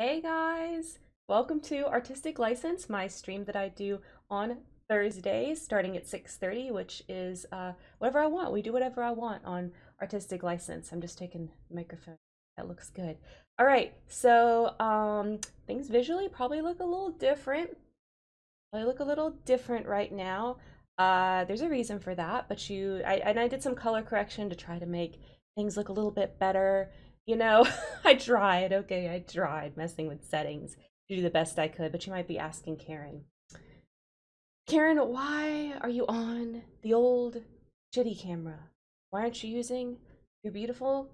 Hey guys, welcome to Artistic License, my stream that I do on Thursdays starting at 6.30, which is uh, whatever I want. We do whatever I want on Artistic License. I'm just taking the microphone. That looks good. All right, so um, things visually probably look a little different. They look a little different right now. Uh, there's a reason for that, but you, I, and I did some color correction to try to make things look a little bit better. You know, I tried, okay, I tried messing with settings to do the best I could, but you might be asking Karen, Karen, why are you on the old shitty camera? Why aren't you using your beautiful,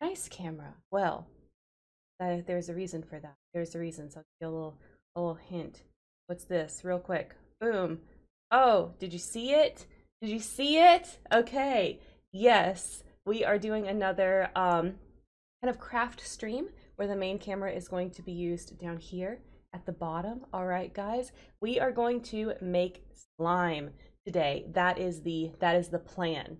nice camera? Well, uh, there's a reason for that. There's a reason, so I'll give you a little, a little hint. What's this? Real quick. Boom. Oh, did you see it? Did you see it? Okay. Yes, we are doing another um, kind of craft stream where the main camera is going to be used down here at the bottom. All right, guys, we are going to make slime today. That is the that is the plan.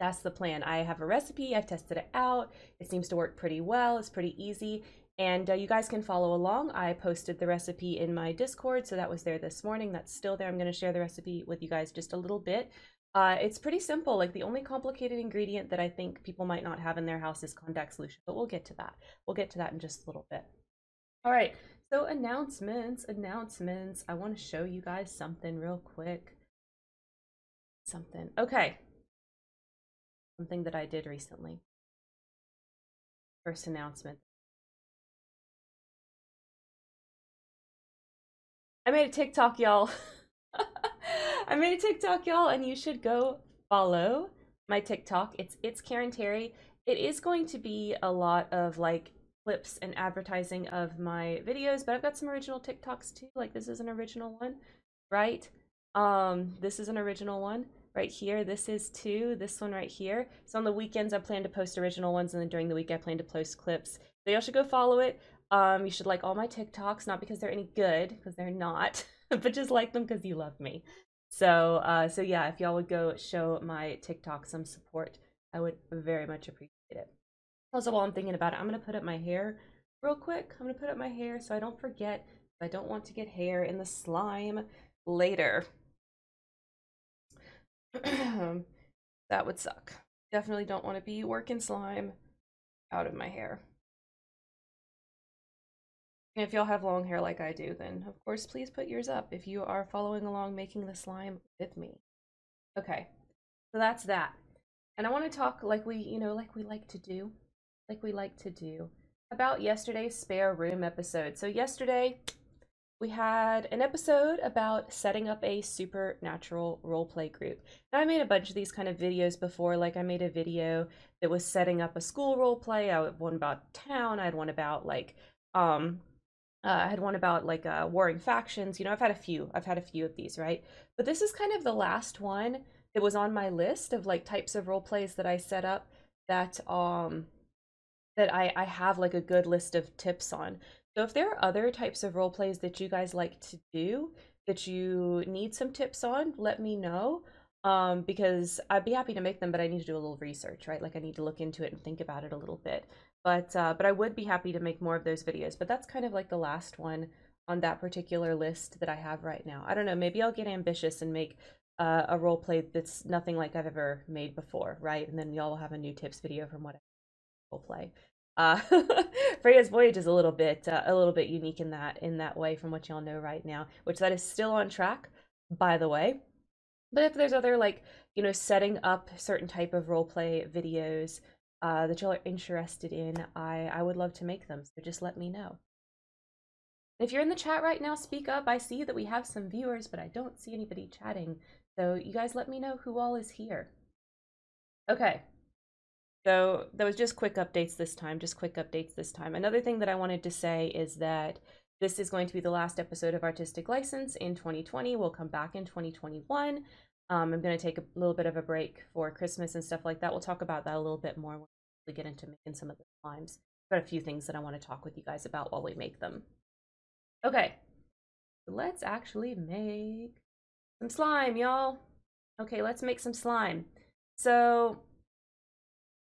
That's the plan. I have a recipe. I've tested it out. It seems to work pretty well. It's pretty easy. And uh, you guys can follow along. I posted the recipe in my Discord, so that was there this morning. That's still there. I'm going to share the recipe with you guys just a little bit. Uh, it's pretty simple. Like the only complicated ingredient that I think people might not have in their house is contact solution, but we'll get to that. We'll get to that in just a little bit. All right, so announcements, announcements. I want to show you guys something real quick. Something. Okay. Something that I did recently. First announcement. I made a TikTok, y'all. I made a TikTok, y'all, and you should go follow my TikTok. It's it's Karen Terry. It is going to be a lot of like clips and advertising of my videos, but I've got some original TikToks too. Like this is an original one, right? Um, this is an original one right here. This is two. This one right here. So on the weekends, I plan to post original ones, and then during the week, I plan to post clips. So y'all should go follow it. Um, you should like all my TikToks, not because they're any good, because they're not, but just like them because you love me. So, uh, so yeah, if y'all would go show my TikTok some support, I would very much appreciate it. Also, while I'm thinking about it, I'm gonna put up my hair real quick. I'm gonna put up my hair so I don't forget. I don't want to get hair in the slime later. that would suck. Definitely don't want to be working slime out of my hair. If y'all have long hair like I do, then of course please put yours up if you are following along making the slime with me. Okay, so that's that. And I want to talk like we, you know, like we like to do, like we like to do, about yesterday's spare room episode. So yesterday we had an episode about setting up a supernatural roleplay group. Now I made a bunch of these kind of videos before, like I made a video that was setting up a school roleplay. I had one about town, I had one about like um uh, I had one about like uh, warring factions. You know, I've had a few. I've had a few of these, right? But this is kind of the last one that was on my list of like types of role plays that I set up that um that I I have like a good list of tips on. So if there are other types of role plays that you guys like to do that you need some tips on, let me know. Um, because I'd be happy to make them, but I need to do a little research, right? Like I need to look into it and think about it a little bit. But uh, but I would be happy to make more of those videos. But that's kind of like the last one on that particular list that I have right now. I don't know. Maybe I'll get ambitious and make uh, a role play that's nothing like I've ever made before, right? And then y'all will have a new tips video from what I role play. Uh, Freya's Voyage is a little bit uh, a little bit unique in that in that way from what y'all know right now, which that is still on track, by the way. But if there's other like you know setting up certain type of role play videos uh, that y'all are interested in, I, I would love to make them. So just let me know. If you're in the chat right now, speak up. I see that we have some viewers, but I don't see anybody chatting. So you guys let me know who all is here. Okay. So that was just quick updates this time, just quick updates this time. Another thing that I wanted to say is that this is going to be the last episode of Artistic License in 2020. We'll come back in 2021. Um, I'm going to take a little bit of a break for Christmas and stuff like that. We'll talk about that a little bit more we get into making some of the slimes. Got a few things that I want to talk with you guys about while we make them. Okay, let's actually make some slime, y'all. Okay, let's make some slime. So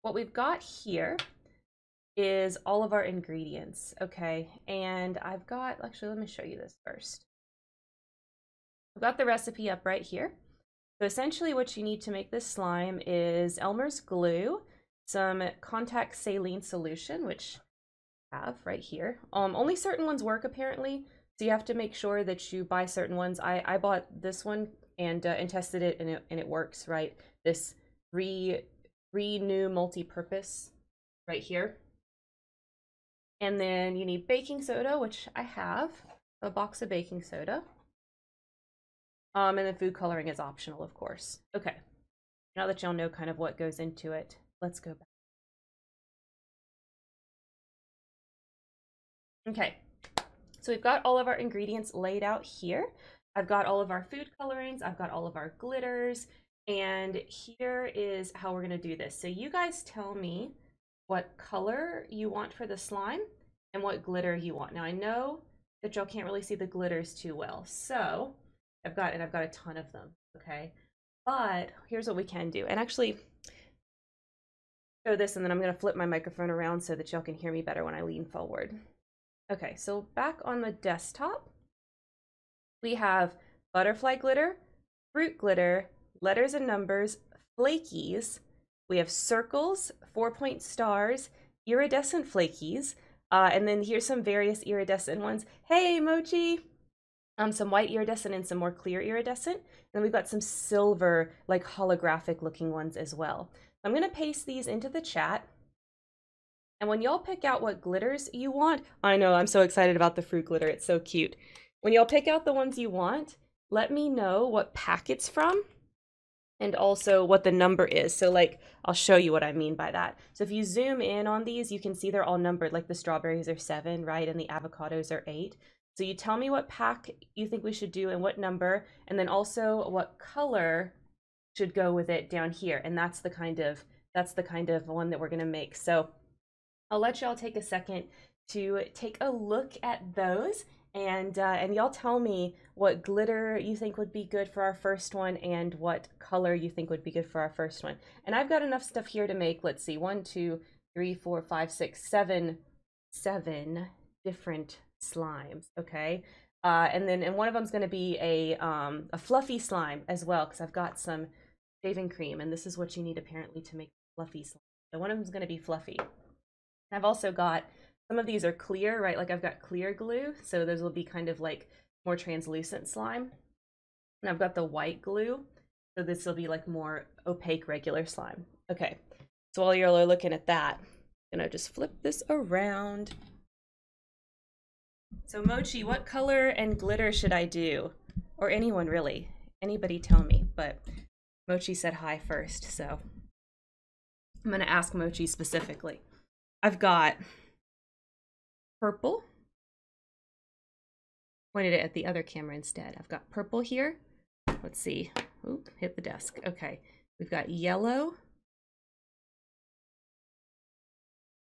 what we've got here is all of our ingredients, okay? And I've got, actually, let me show you this first. I've got the recipe up right here. So essentially what you need to make this slime is Elmer's glue, some contact saline solution, which I have right here. Um, only certain ones work apparently, so you have to make sure that you buy certain ones. I, I bought this one and uh, and tested it and it and it works, right? This re ReNu multi-purpose right here. And then you need baking soda, which I have, a box of baking soda. Um, and then food coloring is optional, of course. Okay, now that y'all know kind of what goes into it, let's go back. Okay, so we've got all of our ingredients laid out here. I've got all of our food colorings, I've got all of our glitters, and here is how we're gonna do this. So you guys tell me what color you want for the slime and what glitter you want. Now I know that y'all can't really see the glitters too well, so I've got, and I've got a ton of them, okay? But here's what we can do. And actually, show this and then I'm gonna flip my microphone around so that y'all can hear me better when I lean forward. Okay, so back on the desktop, we have butterfly glitter, fruit glitter, letters and numbers, flakies, we have circles, four-point stars, iridescent flakies, uh, and then here's some various iridescent ones. Hey, Mochi! um, some white iridescent and some more clear iridescent. And then we've got some silver, like holographic looking ones as well. I'm going to paste these into the chat. And when y'all pick out what glitters you want, I know, I'm so excited about the fruit glitter. It's so cute. When y'all pick out the ones you want, let me know what pack it's from and also what the number is. So like, I'll show you what I mean by that. So if you zoom in on these, you can see they're all numbered, like the strawberries are seven, right? And the avocados are eight. So you tell me what pack you think we should do and what number, and then also what color should go with it down here. And that's the kind of that's the kind of one that we're gonna make. So I'll let y'all take a second to take a look at those and uh, and y'all tell me what glitter you think would be good for our first one and what color you think would be good for our first one. And I've got enough stuff here to make, let's see, one, two, three, four, five, six, seven, seven different slimes, okay? Uh, and then and one of them's going to be a um, a fluffy slime as well because I've got some shaving cream and this is what you need apparently to make fluffy slime. So one of them's going to be fluffy. I've also got some of these are clear, right? Like I've got clear glue, so those will be kind of like more translucent slime. And I've got the white glue, so this will be like more opaque regular slime. Okay, so while you're looking at that, I'm gonna just flip this around. So Mochi, what color and glitter should I do? Or anyone really. Anybody tell me. But Mochi said hi first, so I'm going to ask Mochi specifically. I've got purple. Pointed it at the other camera instead. I've got purple here. Let's see. Oop, hit the desk. Okay. We've got yellow.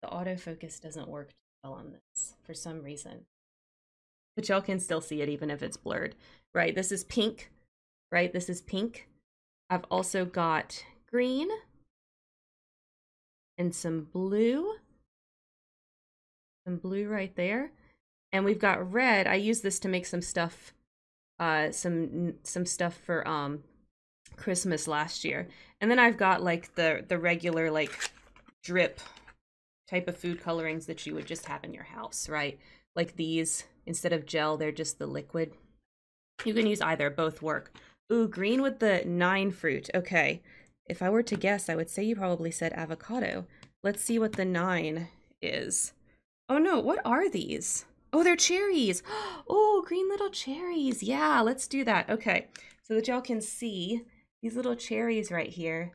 The autofocus doesn't work well on this for some reason but y'all can still see it even if it's blurred, right? This is pink, right? This is pink. I've also got green and some blue, some blue right there. And we've got red. I use this to make some stuff, uh, some, some stuff for, um, Christmas last year. And then I've got like the, the regular like drip type of food colorings that you would just have in your house, right? Like these, instead of gel, they're just the liquid. You can use either, both work. Ooh, green with the nine fruit. Okay. If I were to guess, I would say you probably said avocado. Let's see what the nine is. Oh no, what are these? Oh, they're cherries. Oh, green little cherries. Yeah, let's do that. Okay, so that y'all can see these little cherries right here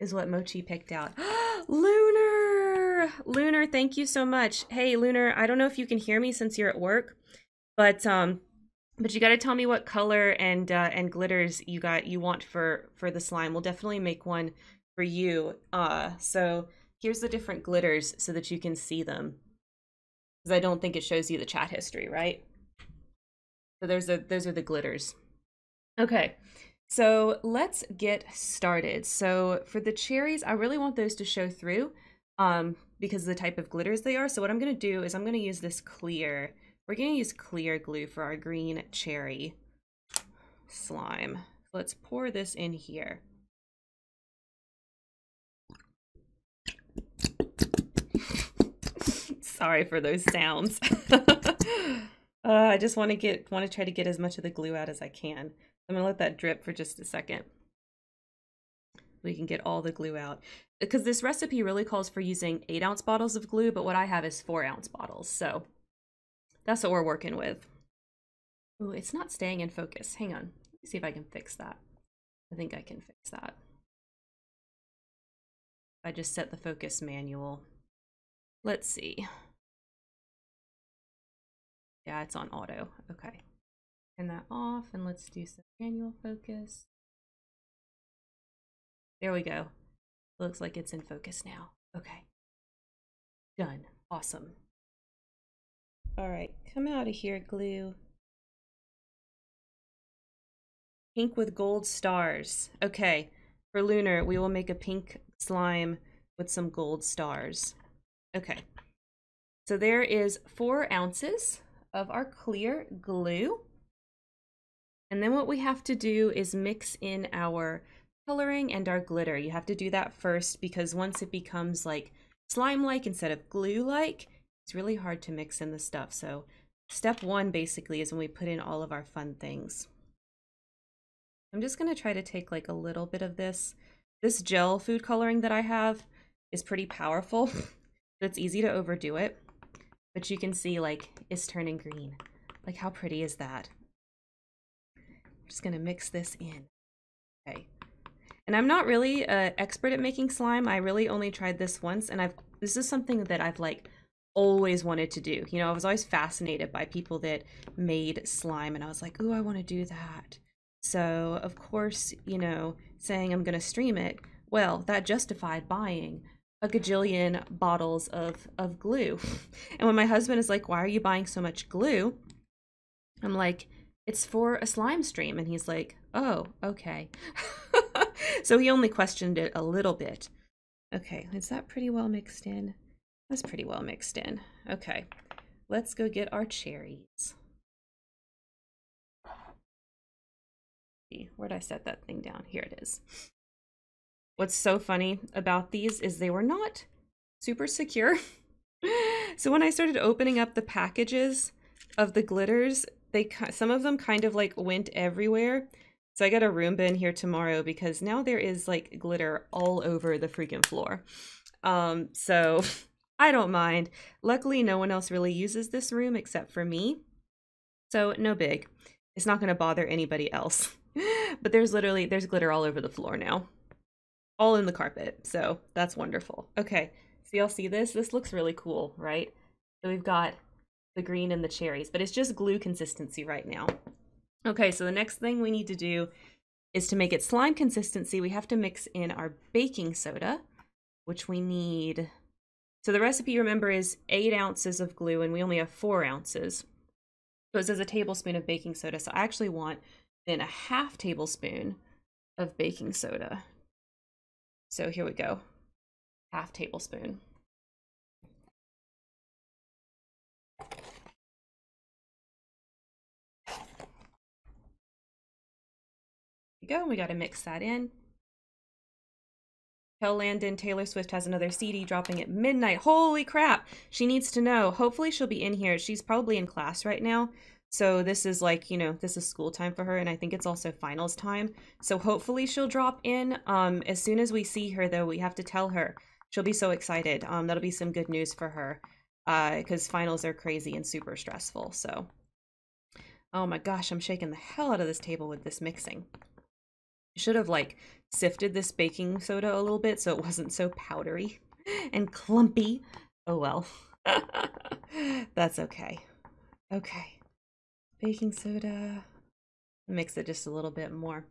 is what Mochi picked out. Lunar! Lunar, thank you so much. Hey, Lunar, I don't know if you can hear me since you're at work, but um, but you got to tell me what color and uh, and glitters you got you want for for the slime. We'll definitely make one for you. Uh, so here's the different glitters so that you can see them. Because I don't think it shows you the chat history, right? So there's a those are the glitters. Okay. So let's get started. So for the cherries, I really want those to show through. Um, because of the type of glitters they are. So what I'm going to do is I'm going to use this clear. We're going to use clear glue for our green cherry slime. Let's pour this in here. Sorry for those sounds. uh, I just want to get want to try to get as much of the glue out as I can. I'm gonna let that drip for just a second. We can get all the glue out because this recipe really calls for using eight ounce bottles of glue, but what I have is four ounce bottles. So that's what we're working with. Oh, it's not staying in focus. Hang on. See if I can fix that. I think I can fix that. I just set the focus manual. Let's see. Yeah, it's on auto. Okay. Turn that off and let's do some manual focus. There we go. Looks like it's in focus now. Okay. Done. Awesome. All right, come out of here, glue. Pink with gold stars. Okay, for lunar, we will make a pink slime with some gold stars. Okay, so there is four ounces of our clear glue. And then what we have to do is mix in our coloring and our glitter. You have to do that first because once it becomes like slime-like instead of glue-like, it's really hard to mix in the stuff. So step one basically is when we put in all of our fun things. I'm just going to try to take like a little bit of this. This gel food coloring that I have is pretty powerful. it's easy to overdo it. But you can see like it's turning green. Like how pretty is that? I'm just going to mix this in. Okay. And I'm not really an expert at making slime. I really only tried this once and I've this is something that I've like always wanted to do. You know, I was always fascinated by people that made slime and I was like, "Ooh, I want to do that." So, of course, you know, saying I'm going to stream it, well, that justified buying a gajillion bottles of of glue. and when my husband is like, "Why are you buying so much glue?" I'm like, "It's for a slime stream." And he's like, "Oh, okay." so he only questioned it a little bit. Okay, is that pretty well mixed in? That's pretty well mixed in. Okay, let's go get our cherries. Where'd I set that thing down? Here it is. What's so funny about these is they were not super secure. so when I started opening up the packages of the glitters, they some of them kind of like went everywhere. So I got a Roomba in here tomorrow because now there is like glitter all over the freaking floor. Um, so I don't mind. Luckily, no one else really uses this room except for me. So no big. It's not going to bother anybody else. but there's literally, there's glitter all over the floor now. All in the carpet. So that's wonderful. Okay. So y'all see this? This looks really cool, right? So we've got the green and the cherries, but it's just glue consistency right now. Okay, so the next thing we need to do is to make it slime consistency, we have to mix in our baking soda, which we need. So the recipe, remember, is eight ounces of glue, and we only have four ounces. So it says a tablespoon of baking soda. So I actually want then a half tablespoon of baking soda. So here we go, half tablespoon. Go. We got to mix that in. Tell Landon Taylor Swift has another CD dropping at midnight. Holy crap. She needs to know. Hopefully she'll be in here. She's probably in class right now. So this is like, you know, this is school time for her and I think it's also finals time. So hopefully she'll drop in. Um as soon as we see her though, we have to tell her. She'll be so excited. Um that'll be some good news for her. Uh cuz finals are crazy and super stressful. So Oh my gosh, I'm shaking the hell out of this table with this mixing should have like sifted this baking soda a little bit so it wasn't so powdery and clumpy. Oh well. That's okay. Okay. Baking soda. Mix it just a little bit more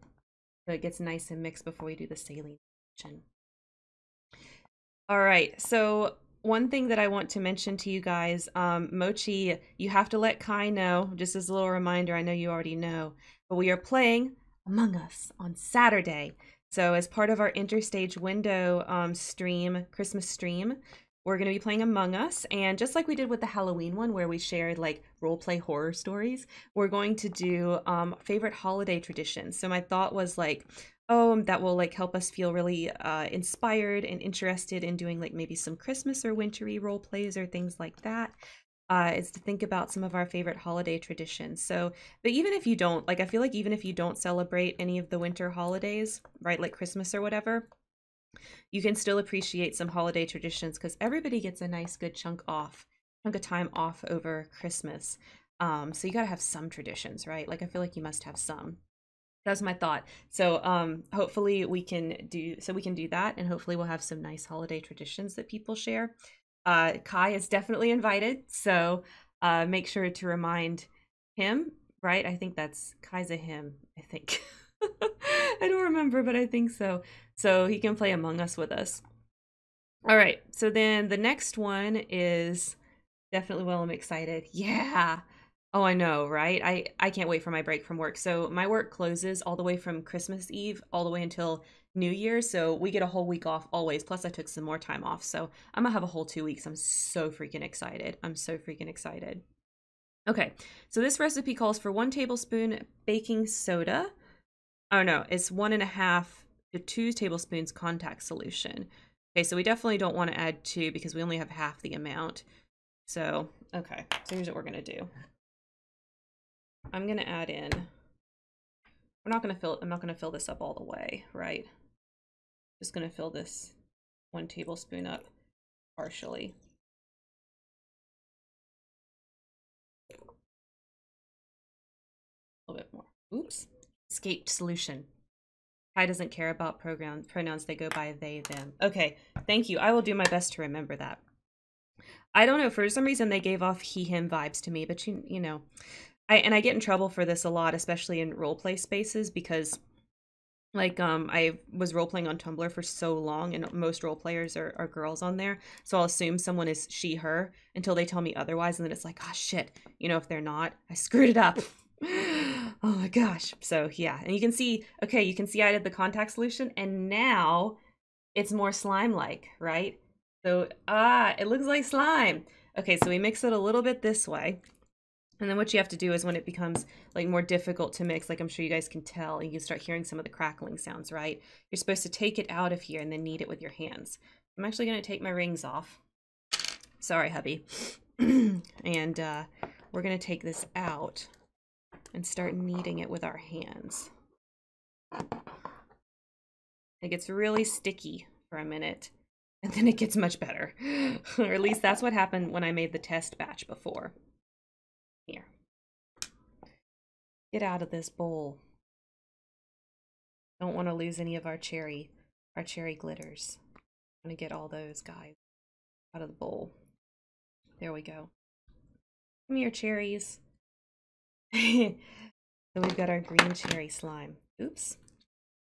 so it gets nice and mixed before we do the saline. All right, so one thing that I want to mention to you guys, um, Mochi, you have to let Kai know, just as a little reminder, I know you already know, but we are playing among Us on Saturday. So, as part of our Interstage Window um, stream, Christmas stream, we're going to be playing Among Us. And just like we did with the Halloween one, where we shared like role play horror stories, we're going to do um, favorite holiday traditions. So my thought was like, oh, that will like help us feel really uh, inspired and interested in doing like maybe some Christmas or wintry role plays or things like that uh, is to think about some of our favorite holiday traditions. So, but even if you don't, like, I feel like even if you don't celebrate any of the winter holidays, right, like Christmas or whatever, you can still appreciate some holiday traditions because everybody gets a nice, good chunk off, chunk of time off over Christmas. Um, so you got to have some traditions, right? Like, I feel like you must have some. That's my thought. So, um, hopefully we can do so we can do that, and hopefully we'll have some nice holiday traditions that people share. Uh, Kai is definitely invited, so uh, make sure to remind him. Right? I think that's Kai's a him. I think. I don't remember, but I think so. So he can play Among Us with us. All right. So then the next one is definitely well. I'm excited. Yeah. Oh, I know, right? I I can't wait for my break from work. So my work closes all the way from Christmas Eve all the way until New Year, so we get a whole week off always. Plus, I took some more time off, so I'm gonna have a whole two weeks. I'm so freaking excited. I'm so freaking excited. Okay, so this recipe calls for one tablespoon baking soda. Oh no, it's one and a half to two tablespoons contact solution. Okay, so we definitely don't want to add two because we only have half the amount. So, okay, so here's what we're gonna do. I'm gonna add in. We're not gonna fill. I'm not gonna fill this up all the way, right? Just going to fill this one tablespoon up partially. A little bit more. Oops. Escaped solution. Kai doesn't care about pronoun, pronouns. They go by they, them. Okay, thank you. I will do my best to remember that. I don't know. For some reason, they gave off he, him vibes to me, but you, you know, I and I get in trouble for this a lot, especially in role play spaces, because like um i was role playing on tumblr for so long and most role players are, are girls on there. So i'll assume someone is she her until they tell me otherwise and then it's like oh shit. You know if they're not i screwed it up. Oh my gosh. So yeah. And you can see okay you can see i did the contact solution and now it's more slime like right? So ah it looks like slime. Okay so we mix it a little bit this way and then what you have to do is when it becomes like more difficult to mix, like I'm sure you guys can tell, and you can start hearing some of the crackling sounds, right? You're supposed to take it out of here and then knead it with your hands. I'm actually going to take my rings off. Sorry, hubby. and uh, we're going to take this out and start kneading it with our hands. It gets really sticky for a minute and then it gets much better. or at least that's what happened when I made the test batch before. Get out of this bowl. Don't want to lose any of our cherry, our cherry glitters. I'm gonna get all those guys out of the bowl. There we go. Come here, cherries. so we've got our green cherry slime. Oops.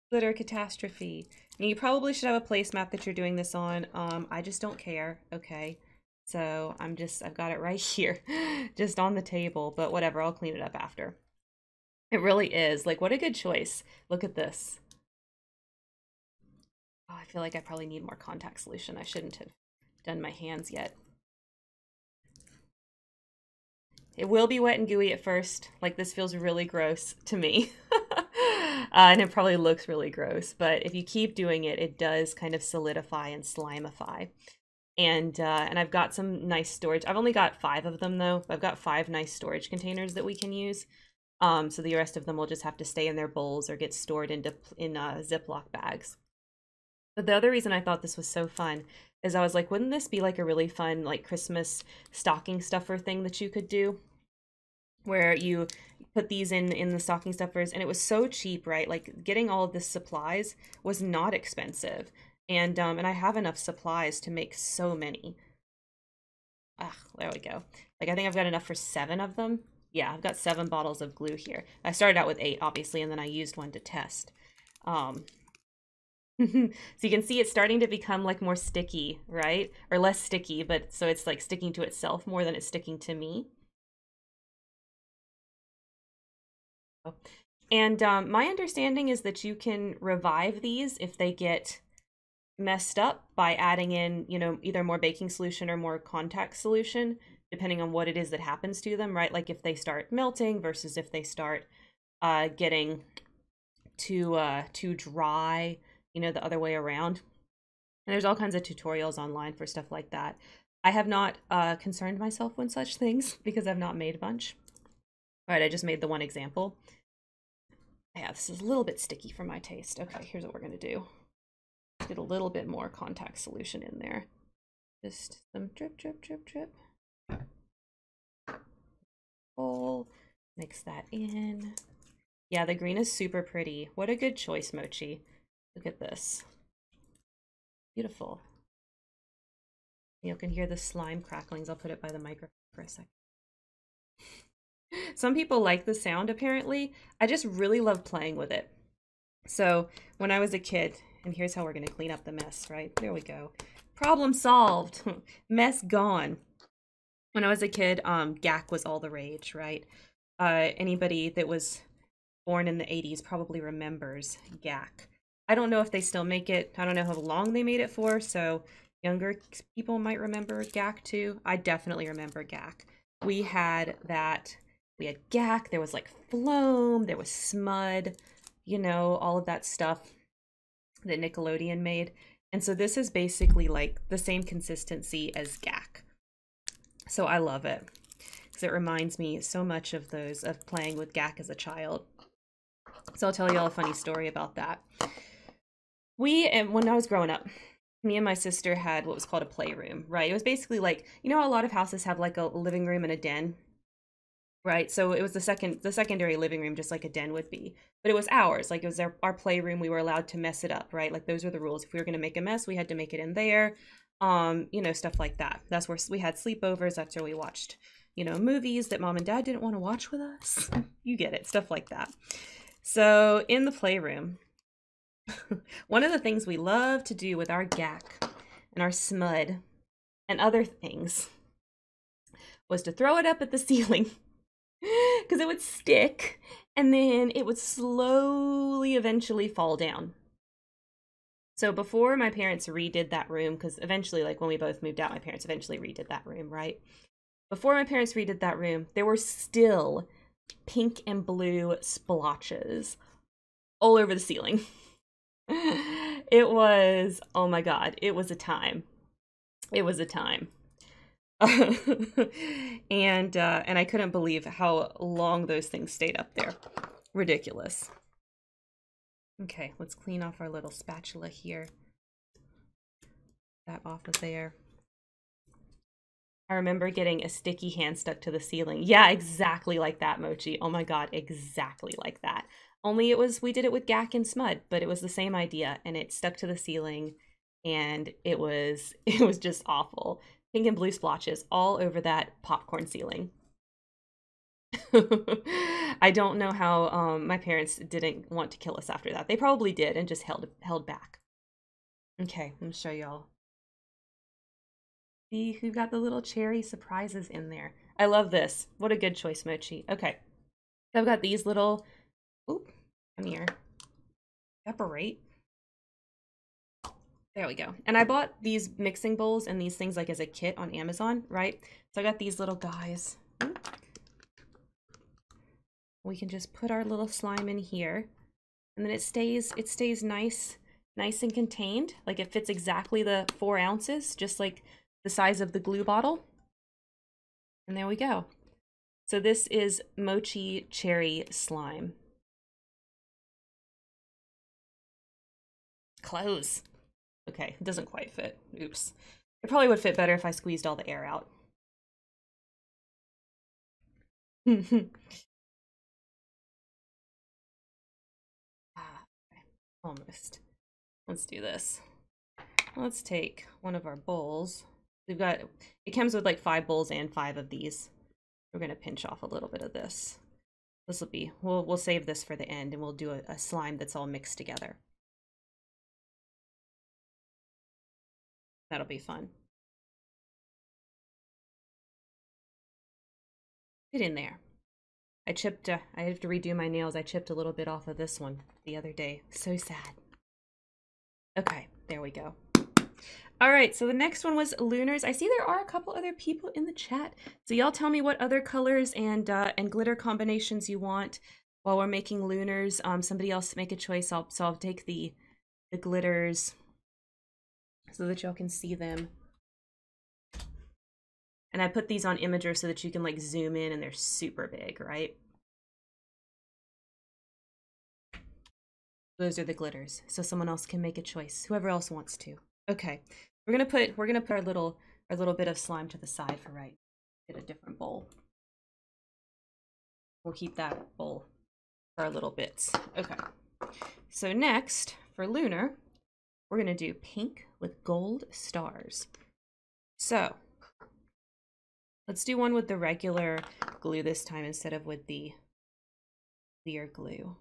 Glitter catastrophe. Now you probably should have a placemat that you're doing this on. Um, I just don't care. Okay. So I'm just, I've got it right here, just on the table, but whatever, I'll clean it up after. It really is. Like, what a good choice. Look at this. Oh, I feel like I probably need more contact solution. I shouldn't have done my hands yet. It will be wet and gooey at first. Like, this feels really gross to me. uh, and it probably looks really gross. But if you keep doing it, it does kind of solidify and slimify and uh, and I've got some nice storage. I've only got five of them though. I've got five nice storage containers that we can use. Um, so the rest of them will just have to stay in their bowls or get stored into in uh, Ziploc bags. But the other reason I thought this was so fun is I was like, wouldn't this be like a really fun like Christmas stocking stuffer thing that you could do? Where you put these in in the stocking stuffers and it was so cheap, right? Like getting all of the supplies was not expensive and um, and I have enough supplies to make so many. Ah, there we go. Like I think I've got enough for seven of them. Yeah, I've got seven bottles of glue here. I started out with eight, obviously, and then I used one to test. Um, so you can see it's starting to become like more sticky, right? Or less sticky, but so it's like sticking to itself more than it's sticking to me. And um, my understanding is that you can revive these if they get messed up by adding in, you know, either more baking solution or more contact solution, depending on what it is that happens to them, right? Like if they start melting versus if they start uh, getting too uh, too dry, you know, the other way around. And there's all kinds of tutorials online for stuff like that. I have not uh, concerned myself with such things because I've not made a bunch. All right, I just made the one example. Yeah, this is a little bit sticky for my taste. Okay, here's what we're gonna do. Get a little bit more contact solution in there. Just some drip, drip, drip, drip. Bowl, mix that in. Yeah, the green is super pretty. What a good choice, Mochi. Look at this. Beautiful. You can hear the slime cracklings. I'll put it by the microphone for a second. Some people like the sound, apparently. I just really love playing with it. So when I was a kid, and here's how we're going to clean up the mess, right? There we go. Problem solved. mess gone. When I was a kid, um, Gak was all the rage, right? Uh, anybody that was born in the 80s probably remembers Gak. I don't know if they still make it. I don't know how long they made it for, so younger people might remember Gak too. I definitely remember Gak. We had that we had Gak, there was like Floam, there was Smud, you know, all of that stuff that Nickelodeon made. And so this is basically like the same consistency as Gak. So I love it because it reminds me so much of those of playing with Gak as a child. So I'll tell you all a funny story about that. We, and when I was growing up, me and my sister had what was called a playroom, right? It was basically like, you know, a lot of houses have like a living room and a den, right? So it was the second, the secondary living room, just like a den would be. But it was ours, like it was our, our playroom. We were allowed to mess it up, right? Like those were the rules. If we were going to make a mess, we had to make it in there, um, you know, stuff like that. That's where we had sleepovers. That's where we watched, you know, movies that mom and dad didn't want to watch with us. you get it, stuff like that. So in the playroom, one of the things we love to do with our Gak and our SMUD and other things was to throw it up at the ceiling because it would stick and then it would slowly eventually fall down. So before my parents redid that room, because eventually, like when we both moved out, my parents eventually redid that room, right? Before my parents redid that room, there were still pink and blue splotches all over the ceiling. it was, oh my god, it was a time. It was a time. and uh, and I couldn't believe how long those things stayed up there. Ridiculous. Okay, let's clean off our little spatula here. That off of there. I remember getting a sticky hand stuck to the ceiling. Yeah, exactly like that, Mochi. Oh my god, exactly like that. Only it was we did it with Gak and Smud, but it was the same idea and it stuck to the ceiling and it was it was just awful. Pink and blue splotches all over that popcorn ceiling. I don't know how um, my parents didn't want to kill us after that. They probably did and just held held back. Okay, let me show y'all. See who got the little cherry surprises in there. I love this. What a good choice, Mochi. Okay. So I've got these little, oop, come here. Separate. There we go. And I bought these mixing bowls and these things like as a kit on Amazon, right? So I got these little guys. We can just put our little slime in here and then it stays, it stays nice, nice and contained. Like it fits exactly the four ounces, just like the size of the glue bottle. And there we go. So this is Mochi Cherry Slime. Close. Okay, it doesn't quite fit. Oops. It probably would fit better if I squeezed all the air out. almost. Let's do this. Let's take one of our bowls. We've got, it comes with like five bowls and five of these. We're going to pinch off a little bit of this. This will be, we'll, we'll save this for the end and we'll do a, a slime that's all mixed together. That'll be fun. Get in there. I chipped, uh, I have to redo my nails. I chipped a little bit off of this one the other day. So sad. Okay, there we go. All right, so the next one was lunars. I see there are a couple other people in the chat. So y'all tell me what other colors and uh, and glitter combinations you want while we're making lunars. Um, somebody else make a choice. I'll, so I'll take the the glitters so that y'all can see them. And I put these on Imgur so that you can like zoom in and they're super big, right? Those are the glitters. So someone else can make a choice. Whoever else wants to. Okay. We're gonna put we're gonna put our little our little bit of slime to the side for right. Get a different bowl. We'll keep that bowl for our little bits. Okay. So next, for lunar, we're gonna do pink with gold stars. So let's do one with the regular glue this time instead of with the clear glue.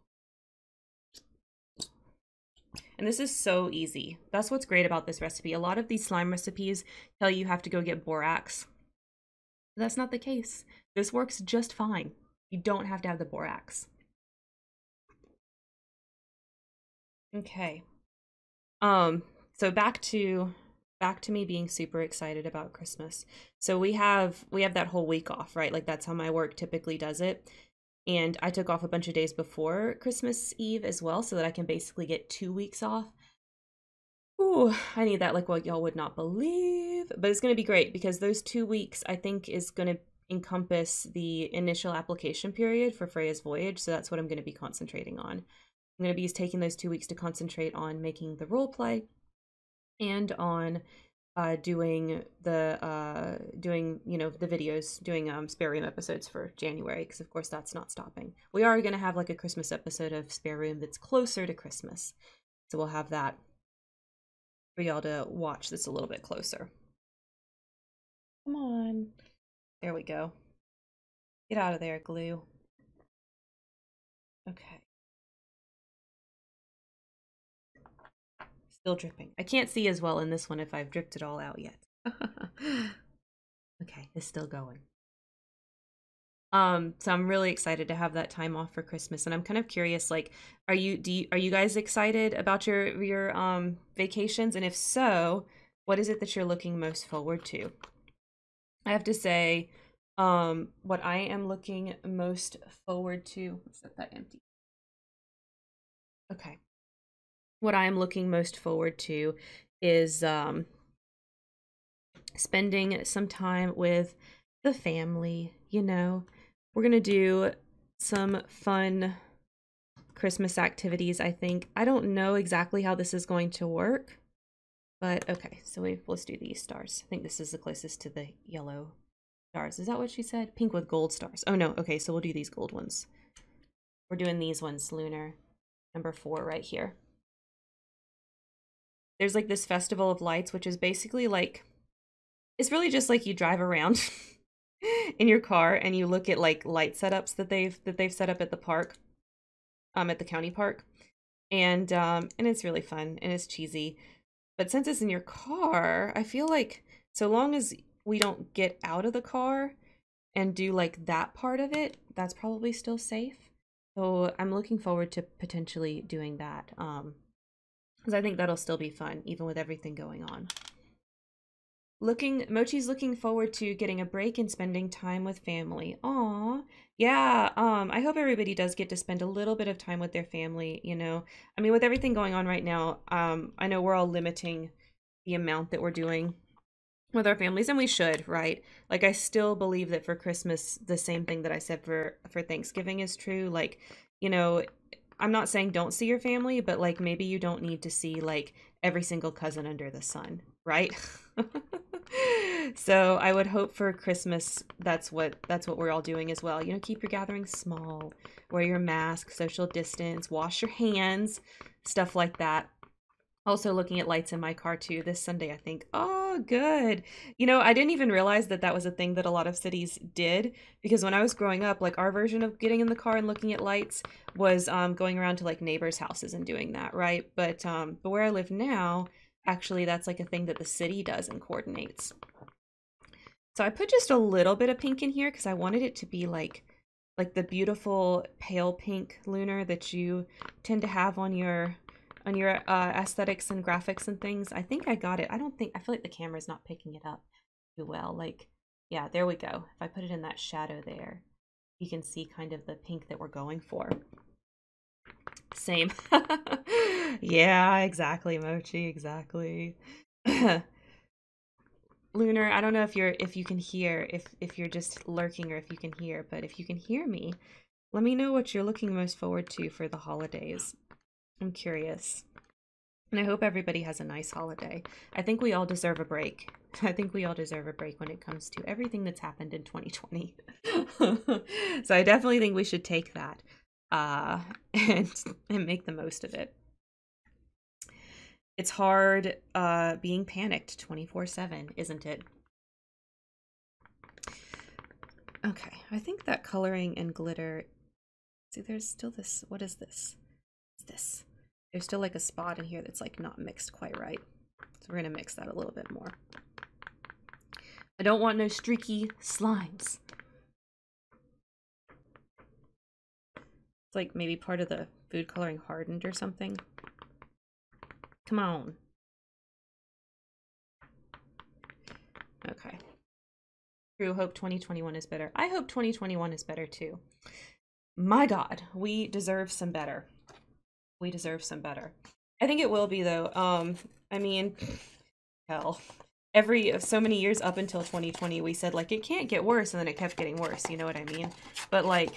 And this is so easy. That's what's great about this recipe. A lot of these slime recipes tell you you have to go get borax. That's not the case. This works just fine. You don't have to have the borax. Okay. Um, so back to back to me being super excited about Christmas. So we have we have that whole week off, right? Like that's how my work typically does it and I took off a bunch of days before Christmas Eve as well, so that I can basically get two weeks off. Ooh, I need that like what y'all would not believe. But it's gonna be great because those two weeks I think is gonna encompass the initial application period for Freya's voyage. So that's what I'm gonna be concentrating on. I'm gonna be taking those two weeks to concentrate on making the role play and on uh, doing the uh, doing you know the videos, doing um, spare room episodes for January because of course that's not stopping. We are going to have like a Christmas episode of spare room that's closer to Christmas, so we'll have that for y'all to watch. That's a little bit closer. Come on, there we go. Get out of there, glue. Okay. Still dripping. I can't see as well in this one if I've dripped it all out yet. okay, it's still going. Um, so I'm really excited to have that time off for Christmas, and I'm kind of curious. Like, are you do you, are you guys excited about your your um vacations? And if so, what is it that you're looking most forward to? I have to say, um, what I am looking most forward to. Let's set that empty. Okay what I am looking most forward to is um, spending some time with the family. You know, we're going to do some fun Christmas activities, I think. I don't know exactly how this is going to work, but okay, so we, let's do these stars. I think this is the closest to the yellow stars. Is that what she said? Pink with gold stars. Oh no, okay, so we'll do these gold ones. We're doing these ones, lunar. Number four right here there's like this festival of lights which is basically like it's really just like you drive around in your car and you look at like light setups that they've that they've set up at the park um at the county park. And um and it's really fun and it's cheesy. But since it's in your car i feel like so long as we don't get out of the car and do like that part of it that's probably still safe. So i'm looking forward to potentially doing that um because I think that'll still be fun, even with everything going on. Looking, Mochi's looking forward to getting a break and spending time with family. Aw, yeah. Um, I hope everybody does get to spend a little bit of time with their family. You know, I mean, with everything going on right now, um, I know we're all limiting the amount that we're doing with our families, and we should, right? Like, I still believe that for Christmas, the same thing that I said for for Thanksgiving is true. Like, you know, I'm not saying don't see your family, but like maybe you don't need to see like every single cousin under the sun, right? so I would hope for Christmas that's what that's what we're all doing as well. You know, keep your gatherings small, wear your mask, social distance, wash your hands, stuff like that. Also looking at lights in my car too this Sunday, I think. Oh, good. You know, I didn't even realize that that was a thing that a lot of cities did because when I was growing up, like our version of getting in the car and looking at lights was um, going around to like neighbors' houses and doing that, right? But um, but where I live now, actually, that's like a thing that the city does and coordinates. So I put just a little bit of pink in here because I wanted it to be like like the beautiful pale pink lunar that you tend to have on your on your uh, aesthetics and graphics and things. I think I got it. I don't think I feel like the camera's not picking it up too well. Like, yeah, there we go. If I put it in that shadow there, you can see kind of the pink that we're going for. Same. yeah, exactly, Mochi, exactly. Lunar, I don't know if you're if you can hear, if if you're just lurking or if you can hear, but if you can hear me, let me know what you're looking most forward to for the holidays. I'm curious. And I hope everybody has a nice holiday. I think we all deserve a break. I think we all deserve a break when it comes to everything that's happened in 2020. so I definitely think we should take that uh, and and make the most of it. It's hard uh, being panicked 24 7, isn't it? Okay, I think that coloring and glitter. See, there's still this. What is this? What's this? There's still like a spot in here that's like not mixed quite right. So we're gonna mix that a little bit more. I don't want no streaky slimes. It's like maybe part of the food coloring hardened or something. Come on. Okay. True, hope 2021 is better. I hope 2021 is better too. My god, we deserve some better. We deserve some better. I think it will be though. Um, I mean, hell, every so many years up until 2020, we said like it can't get worse, and then it kept getting worse. You know what I mean? But like,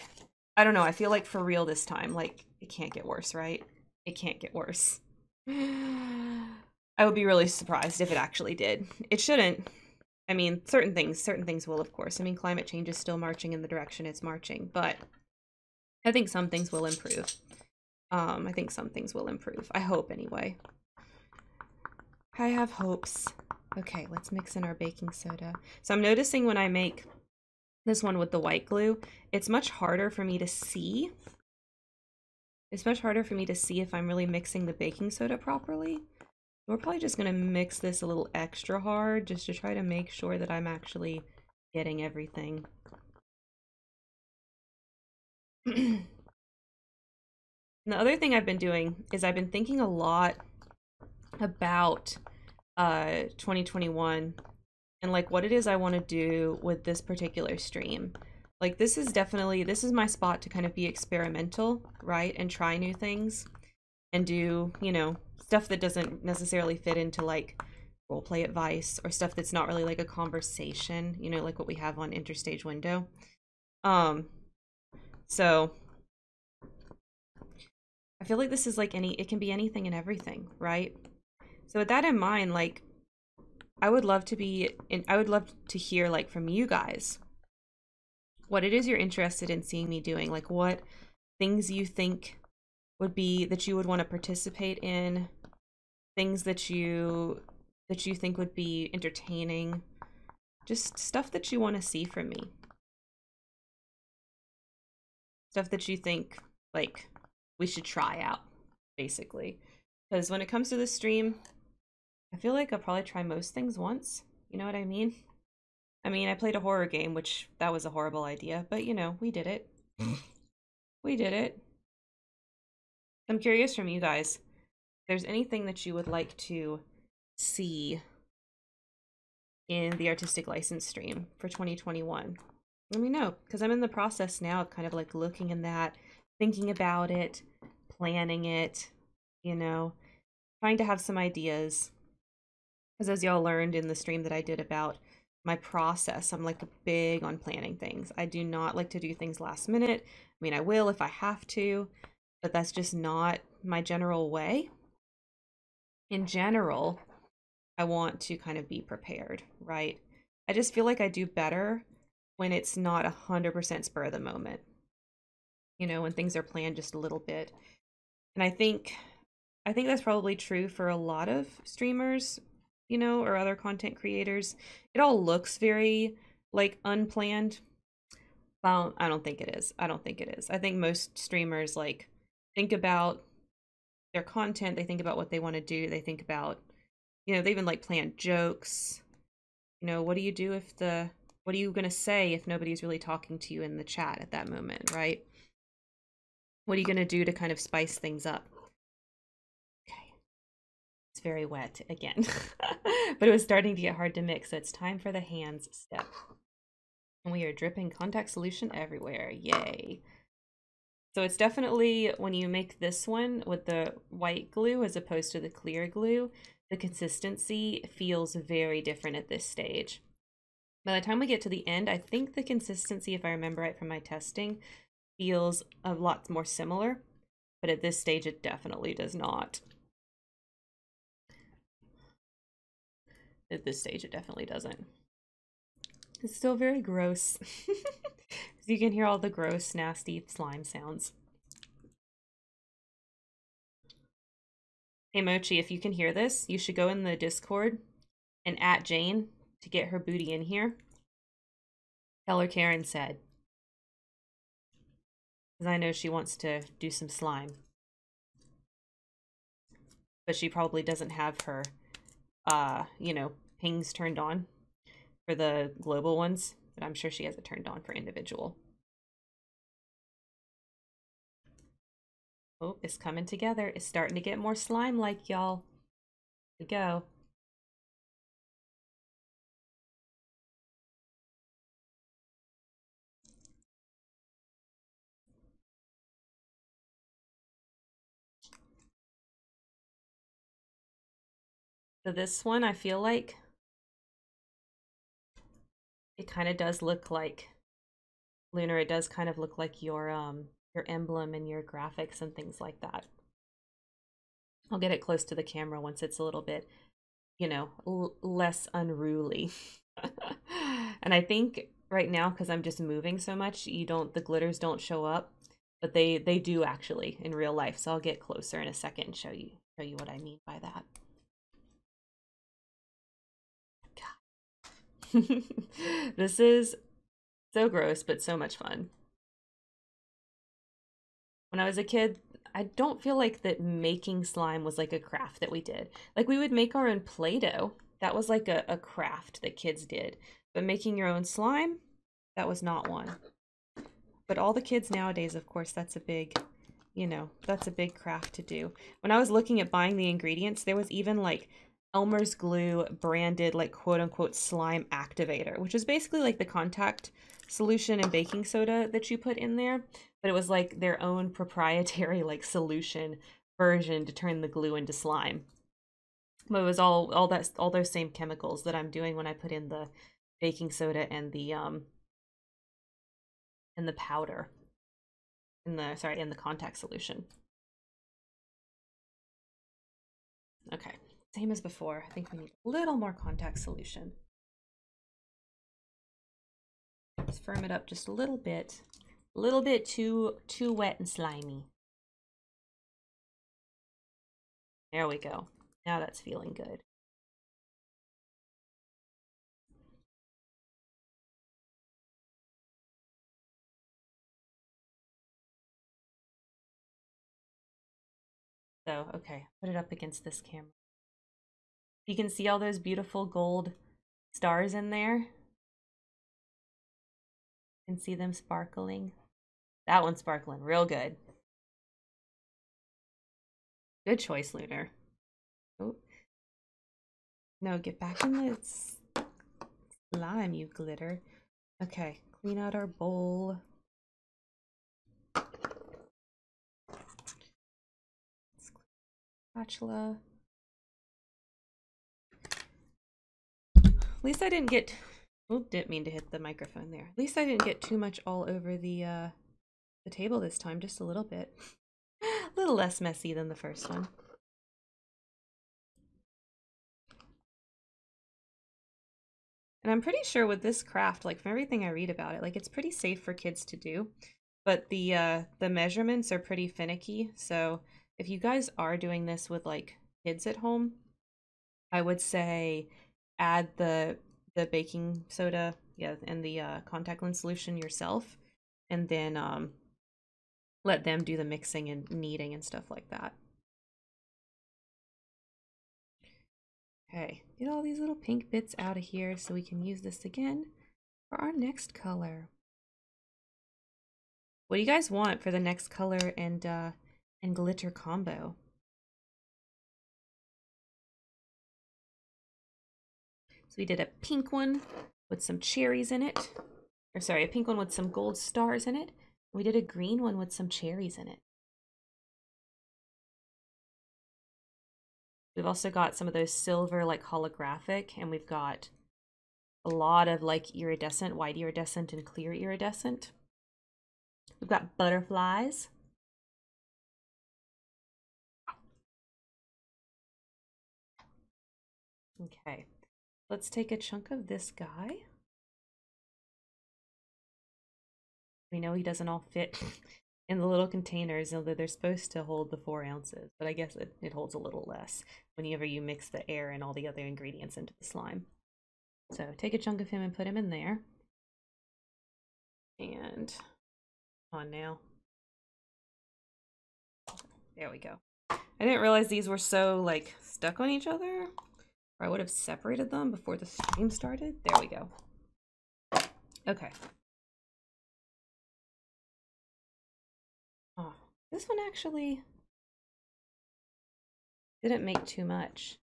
I don't know. I feel like for real this time, like it can't get worse, right? It can't get worse. I would be really surprised if it actually did. It shouldn't. I mean, certain things, certain things will, of course. I mean, climate change is still marching in the direction it's marching, but I think some things will improve. Um, I think some things will improve. I hope, anyway. I have hopes. Okay, let's mix in our baking soda. So I'm noticing when I make this one with the white glue, it's much harder for me to see it's much harder for me to see if I'm really mixing the baking soda properly. We're probably just going to mix this a little extra hard just to try to make sure that I'm actually getting everything. the other thing I've been doing is I've been thinking a lot about uh, 2021 and like what it is I want to do with this particular stream. Like this is definitely this is my spot to kind of be experimental, right? And try new things and do, you know, stuff that doesn't necessarily fit into like role play advice or stuff that's not really like a conversation, you know, like what we have on Interstage Window. Um so feel like this is like any it can be anything and everything, right? So with that in mind, like I would love to be in I would love to hear like from you guys what it is you're interested in seeing me doing, like what things you think would be that you would want to participate in, things that you that you think would be entertaining, just stuff that you want to see from me. Stuff that you think like we should try out basically. Because when it comes to this stream, I feel like I'll probably try most things once. You know what I mean? I mean, I played a horror game, which that was a horrible idea, but you know, we did it. we did it. I'm curious from you guys. If there's anything that you would like to see in the artistic license stream for 2021? Let me know because I'm in the process now of kind of like looking in that, thinking about it, planning it, you know, trying to have some ideas. Because as y'all learned in the stream that I did about my process. I'm like big on planning things. I do not like to do things last minute. I mean, I will if I have to, but that's just not my general way. In general, I want to kind of be prepared, right? I just feel like I do better when it's not a hundred percent spur of the moment. You know, when things are planned just a little bit. And I think I think that's probably true for a lot of streamers you know, or other content creators. It all looks very like unplanned. Well, I don't think it is. I don't think it is. I think most streamers like think about their content, they think about what they want to do, they think about you know, they even like plan jokes. You know, what do you do if the what are you going to say if nobody's really talking to you in the chat at that moment, right? What are you going to do to kind of spice things up? Okay. It's very wet again. but it was starting to get hard to mix, so it's time for the hands step. And we are dripping contact solution everywhere. Yay. So it's definitely, when you make this one with the white glue as opposed to the clear glue, the consistency feels very different at this stage. By the time we get to the end, I think the consistency, if I remember right from my testing, feels a lot more similar. But at this stage, it definitely does not. At this stage, it definitely doesn't. It's still very gross. you can hear all the gross, nasty slime sounds. Hey Mochi, if you can hear this, you should go in the Discord and at Jane to get her booty in here. Tell her Karen said. Because I know she wants to do some slime. But she probably doesn't have her, uh, you know, pings turned on for the global ones. But I'm sure she has it turned on for individual. Oh, it's coming together. It's starting to get more slime-like, y'all. Here we go. This one, I feel like it kind of does look like Lunar. It does kind of look like your um your emblem and your graphics and things like that. I'll get it close to the camera once it's a little bit, you know, less unruly. and I think right now, because I'm just moving so much, you don't, the glitters don't show up, but they, they do actually in real life. So I'll get closer in a second and show you, show you what I mean by that. this is so gross, but so much fun when I was a kid, I don't feel like that making slime was like a craft that we did. Like we would make our own Play-Doh. That was like a, a craft that kids did. But making your own slime, that was not one. But all the kids nowadays, of course, that's a big, you know, that's a big craft to do. When I was looking at buying the ingredients, there was even like Elmer's glue branded like quote unquote slime activator, which is basically like the contact solution and baking soda that you put in there but it was like their own proprietary like solution version to turn the glue into slime. But it was all all that all those same chemicals that I'm doing when I put in the baking soda and the um and the powder in the sorry in the contact solution. Okay, same as before. I think we need a little more contact solution. Let's firm it up just a little bit a little bit too too wet and slimy. There we go. Now that's feeling good. So, okay, put it up against this camera. You can see all those beautiful gold stars in there. You can see them sparkling. That one's sparkling real good. Good choice, Lunar. Oh. No, get back in the slime, you glitter. Okay, clean out our bowl. Spatula. At least I didn't get... Oh, didn't mean to hit the microphone there. At least I didn't get too much all over the, uh, the table this time, just a little bit. a little less messy than the first one. And I'm pretty sure with this craft, like from everything I read about it, like it's pretty safe for kids to do. But the uh the measurements are pretty finicky. So if you guys are doing this with like kids at home, I would say add the the baking soda, yeah, and the uh, contact lens solution yourself, and then um let them do the mixing and kneading and stuff like that. Okay, get all these little pink bits out of here so we can use this again for our next color. What do you guys want for the next color and uh, and glitter combo? We did a pink one with some cherries in it. Or sorry, a pink one with some gold stars in it. We did a green one with some cherries in it. We've also got some of those silver like holographic and we've got a lot of like iridescent, white iridescent and clear iridescent. We've got butterflies. Okay, let's take a chunk of this guy. We know he doesn't all fit in the little containers, although they're supposed to hold the four ounces, but I guess it, it holds a little less whenever you mix the air and all the other ingredients into the slime. So take a chunk of him and put him in there. And on now. There we go. I didn't realize these were so like stuck on each other. Or I would have separated them before the stream started. There we go. Okay. Oh, this one actually didn't make too much.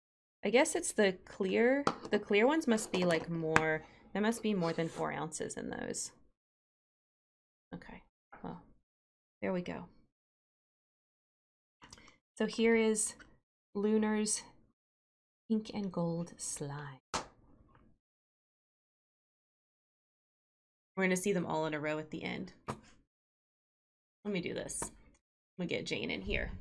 I guess it's the clear. The clear ones must be like more. There must be more than four ounces in those. Okay. Well, there we go. So here is Lunar's pink and gold slime. We're going to see them all in a row at the end. Let me do this. I'm going to get Jane in here.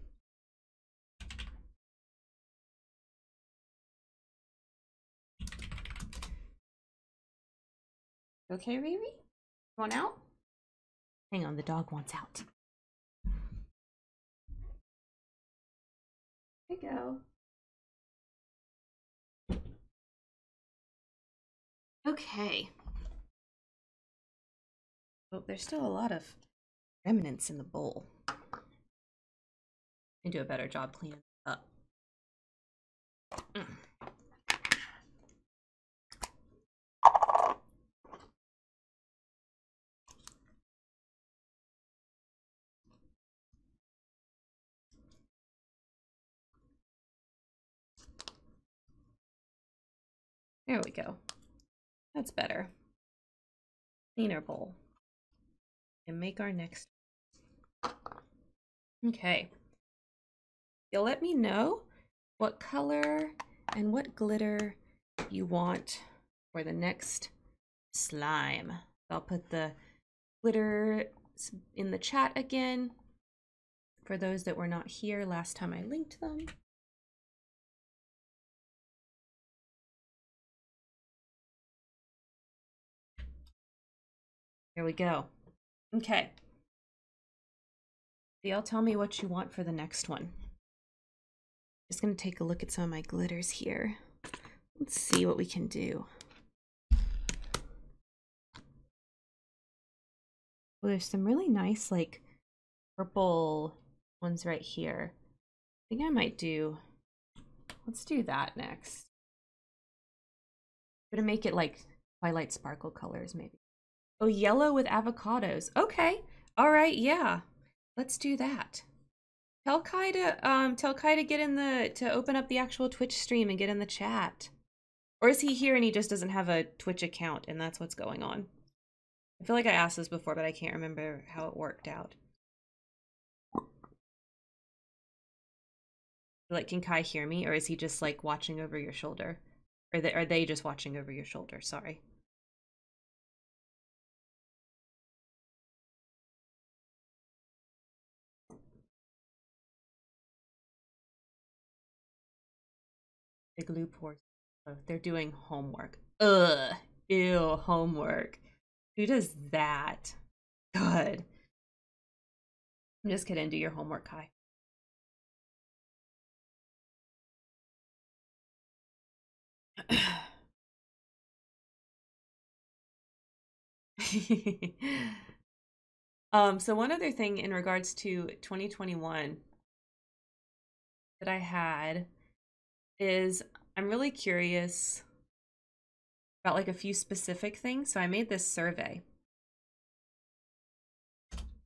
Okay, Riri? Want out? Hang on, the dog wants out. There you go. Okay. Oh, there's still a lot of remnants in the bowl. I do a better job cleaning up. There we go. That's better. Cleaner bowl. And make our next. Okay. You'll let me know what color and what glitter you want for the next slime. I'll put the glitter in the chat again for those that were not here last time I linked them. Here we go. Okay. Y'all tell me what you want for the next one. Just gonna take a look at some of my glitters here. Let's see what we can do. Well, there's some really nice like purple ones right here. I think I might do, let's do that next. Gonna make it like Twilight Sparkle colors maybe. Oh, yellow with avocados. Okay. All right. Yeah. Let's do that. Tell Kai to um tell Kai to get in the to open up the actual Twitch stream and get in the chat. Or is he here and he just doesn't have a Twitch account and that's what's going on? I feel like I asked this before, but I can't remember how it worked out. Like, can Kai hear me, or is he just like watching over your shoulder? Or they, are they just watching over your shoulder? Sorry. The glue pours. Oh, they're doing homework. Ugh. Ew, homework. Who does that? Good. I'm just kidding. Do your homework, Kai. um, so one other thing in regards to 2021 that I had is I'm really curious about like a few specific things. So I made this survey.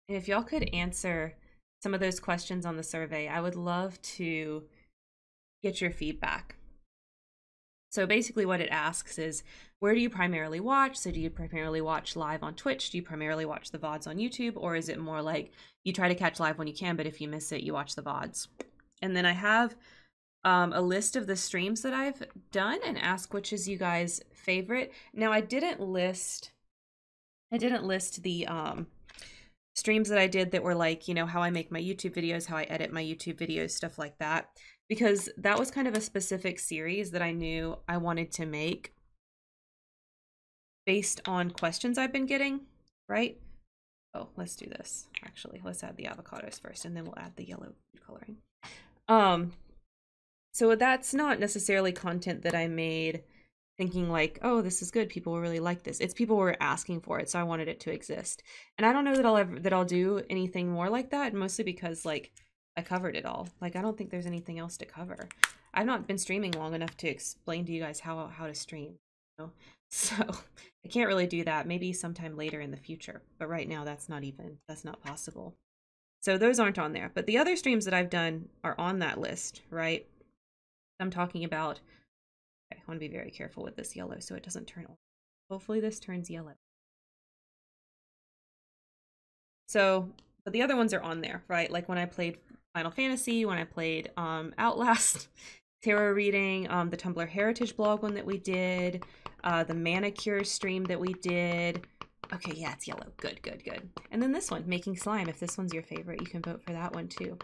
And if y'all could answer some of those questions on the survey, I would love to get your feedback. So basically, what it asks is where do you primarily watch? So, do you primarily watch live on Twitch? Do you primarily watch the VODs on YouTube? Or is it more like you try to catch live when you can, but if you miss it, you watch the VODs? And then I have um, a list of the streams that I've done and ask which is you guys' favorite. Now, I didn't list. I didn't list the um, streams that I did that were like, you know, how I make my YouTube videos, how I edit my YouTube videos, stuff like that because that was kind of a specific series that I knew I wanted to make based on questions I've been getting, right? Oh, let's do this. Actually, let's add the avocados first and then we'll add the yellow coloring. Um so that's not necessarily content that I made thinking like, oh, this is good. People really like this. It's people were asking for it, so I wanted it to exist. And I don't know that I'll ever that I'll do anything more like that, mostly because like I covered it all. Like I don't think there's anything else to cover. I've not been streaming long enough to explain to you guys how how to stream. You know? So I can't really do that. Maybe sometime later in the future. But right now that's not even that's not possible. So those aren't on there. But the other streams that I've done are on that list, right? I'm talking about okay, I want to be very careful with this yellow so it doesn't turn on. Hopefully this turns yellow. So, but the other ones are on there, right? Like when I played Final Fantasy, when I played um, Outlast, tarot reading, um, the Tumblr Heritage blog one that we did, uh, the manicure stream that we did. Okay, yeah, it's yellow. Good, good, good. And then this one, making slime. If this one's your favorite, you can vote for that one too.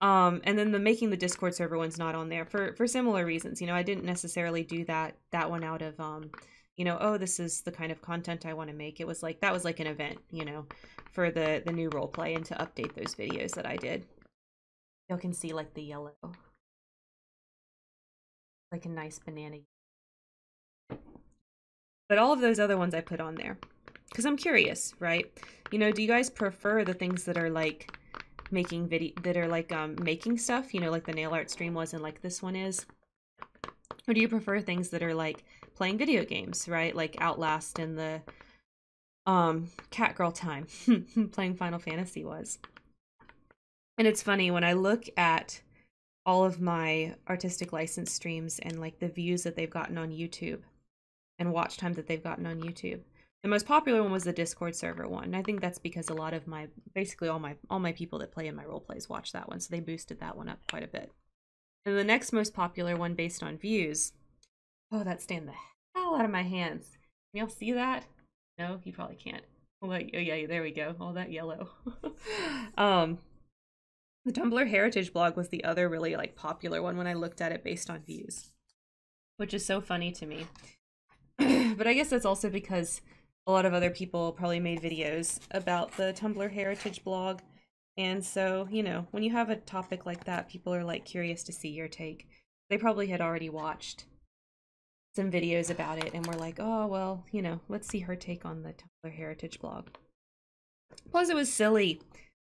Um, and then the making the Discord server one's not on there for for similar reasons. You know, I didn't necessarily do that that one out of um, you know, oh, this is the kind of content I want to make. It was like that was like an event, you know, for the the new role play and to update those videos that I did. You can see like the yellow, like a nice banana. But all of those other ones I put on there because I'm curious, right? You know, do you guys prefer the things that are like making video that are like um making stuff? You know, like the nail art stream was and like this one is, or do you prefer things that are like playing video games, right? Like Outlast and the um cat girl time playing Final Fantasy was. And it's funny when I look at all of my artistic license streams and like the views that they've gotten on YouTube and watch time that they've gotten on YouTube. The most popular one was the Discord server one. I think that's because a lot of my basically all my all my people that play in my role plays watch that one, so they boosted that one up quite a bit. And the next most popular one based on views Oh, that's staying the hell out of my hands. Can y'all see that? No, you probably can't. Oh, oh yeah, there we go. All that yellow. um, the Tumblr Heritage blog was the other really like popular one when I looked at it based on views, which is so funny to me. but I guess that's also because a lot of other people probably made videos about the Tumblr Heritage blog. And so, you know, when you have a topic like that, people are like curious to see your take. They probably had already watched some videos about it and we're like, oh, well, you know, let's see her take on the Tumblr Heritage blog. Plus, it was silly.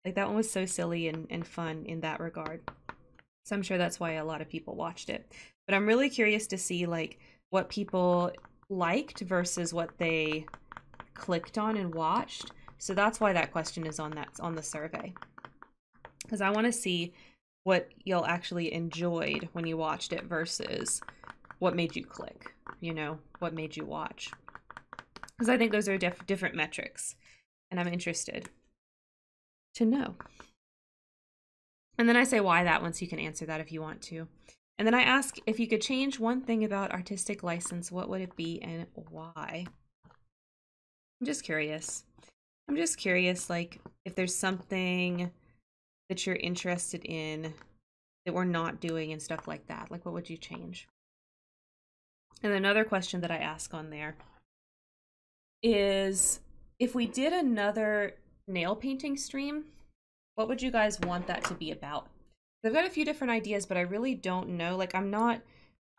Like, that one was so silly and, and fun in that regard. So I'm sure that's why a lot of people watched it. But I'm really curious to see, like, what people liked versus what they clicked on and watched. So that's why that question is on that on the survey. Because I want to see what y'all actually enjoyed when you watched it versus what made you click, you know, what made you watch. Because I think those are diff- different metrics, and I'm interested to know. And then I say why that one, so you can answer that if you want to. And then I ask if you could change one thing about artistic license, what would it be and why? I'm just curious. I'm just curious, like, if there's something that you're interested in that we're not doing and stuff like that. Like, what would you change? And another question that I ask on there is if we did another nail painting stream, what would you guys want that to be about? I've got a few different ideas, but I really don't know. Like I'm not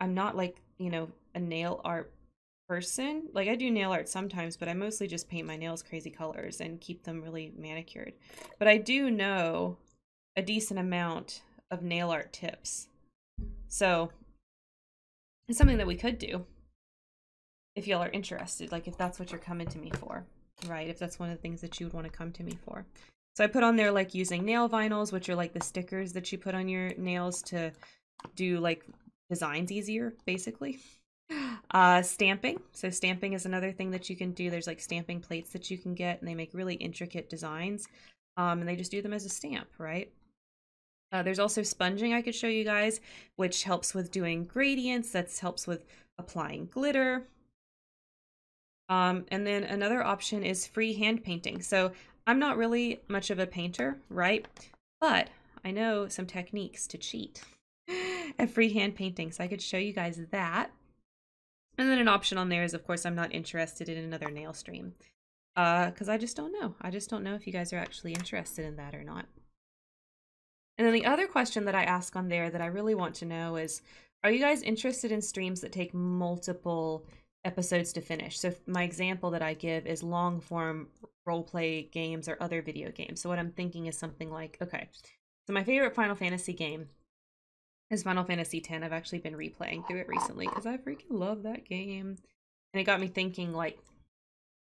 I'm not like, you know, a nail art person. Like I do nail art sometimes, but I mostly just paint my nails crazy colors and keep them really manicured. But I do know a decent amount of nail art tips. So it's something that we could do if y'all are interested like if that's what you're coming to me for right if that's one of the things that you would want to come to me for so i put on there like using nail vinyls which are like the stickers that you put on your nails to do like designs easier, basically. Uh, stamping. So stamping is another thing that you can do. There's like stamping plates that you can get, and they make really intricate designs. Um, and they just do them as a stamp, right? Uh, there's also sponging I could show you guys, which helps with doing gradients. That helps with applying glitter. Um, and then another option is free hand painting. So I'm not really much of a painter, right? But I know some techniques to cheat at free hand painting. So I could show you guys that. And then an option on there is, of course, I'm not interested in another nail stream. Because uh, I just don't know. I just don't know if you guys are actually interested in that or not. And then the other question that I ask on there that I really want to know is, are you guys interested in streams that take multiple episodes to finish? So my example that I give is long form role play games or other video games. So what I'm thinking is something like, okay, so my favorite Final Fantasy game is Final Fantasy X. I've actually been replaying through it recently because I freaking love that game. And it got me thinking like,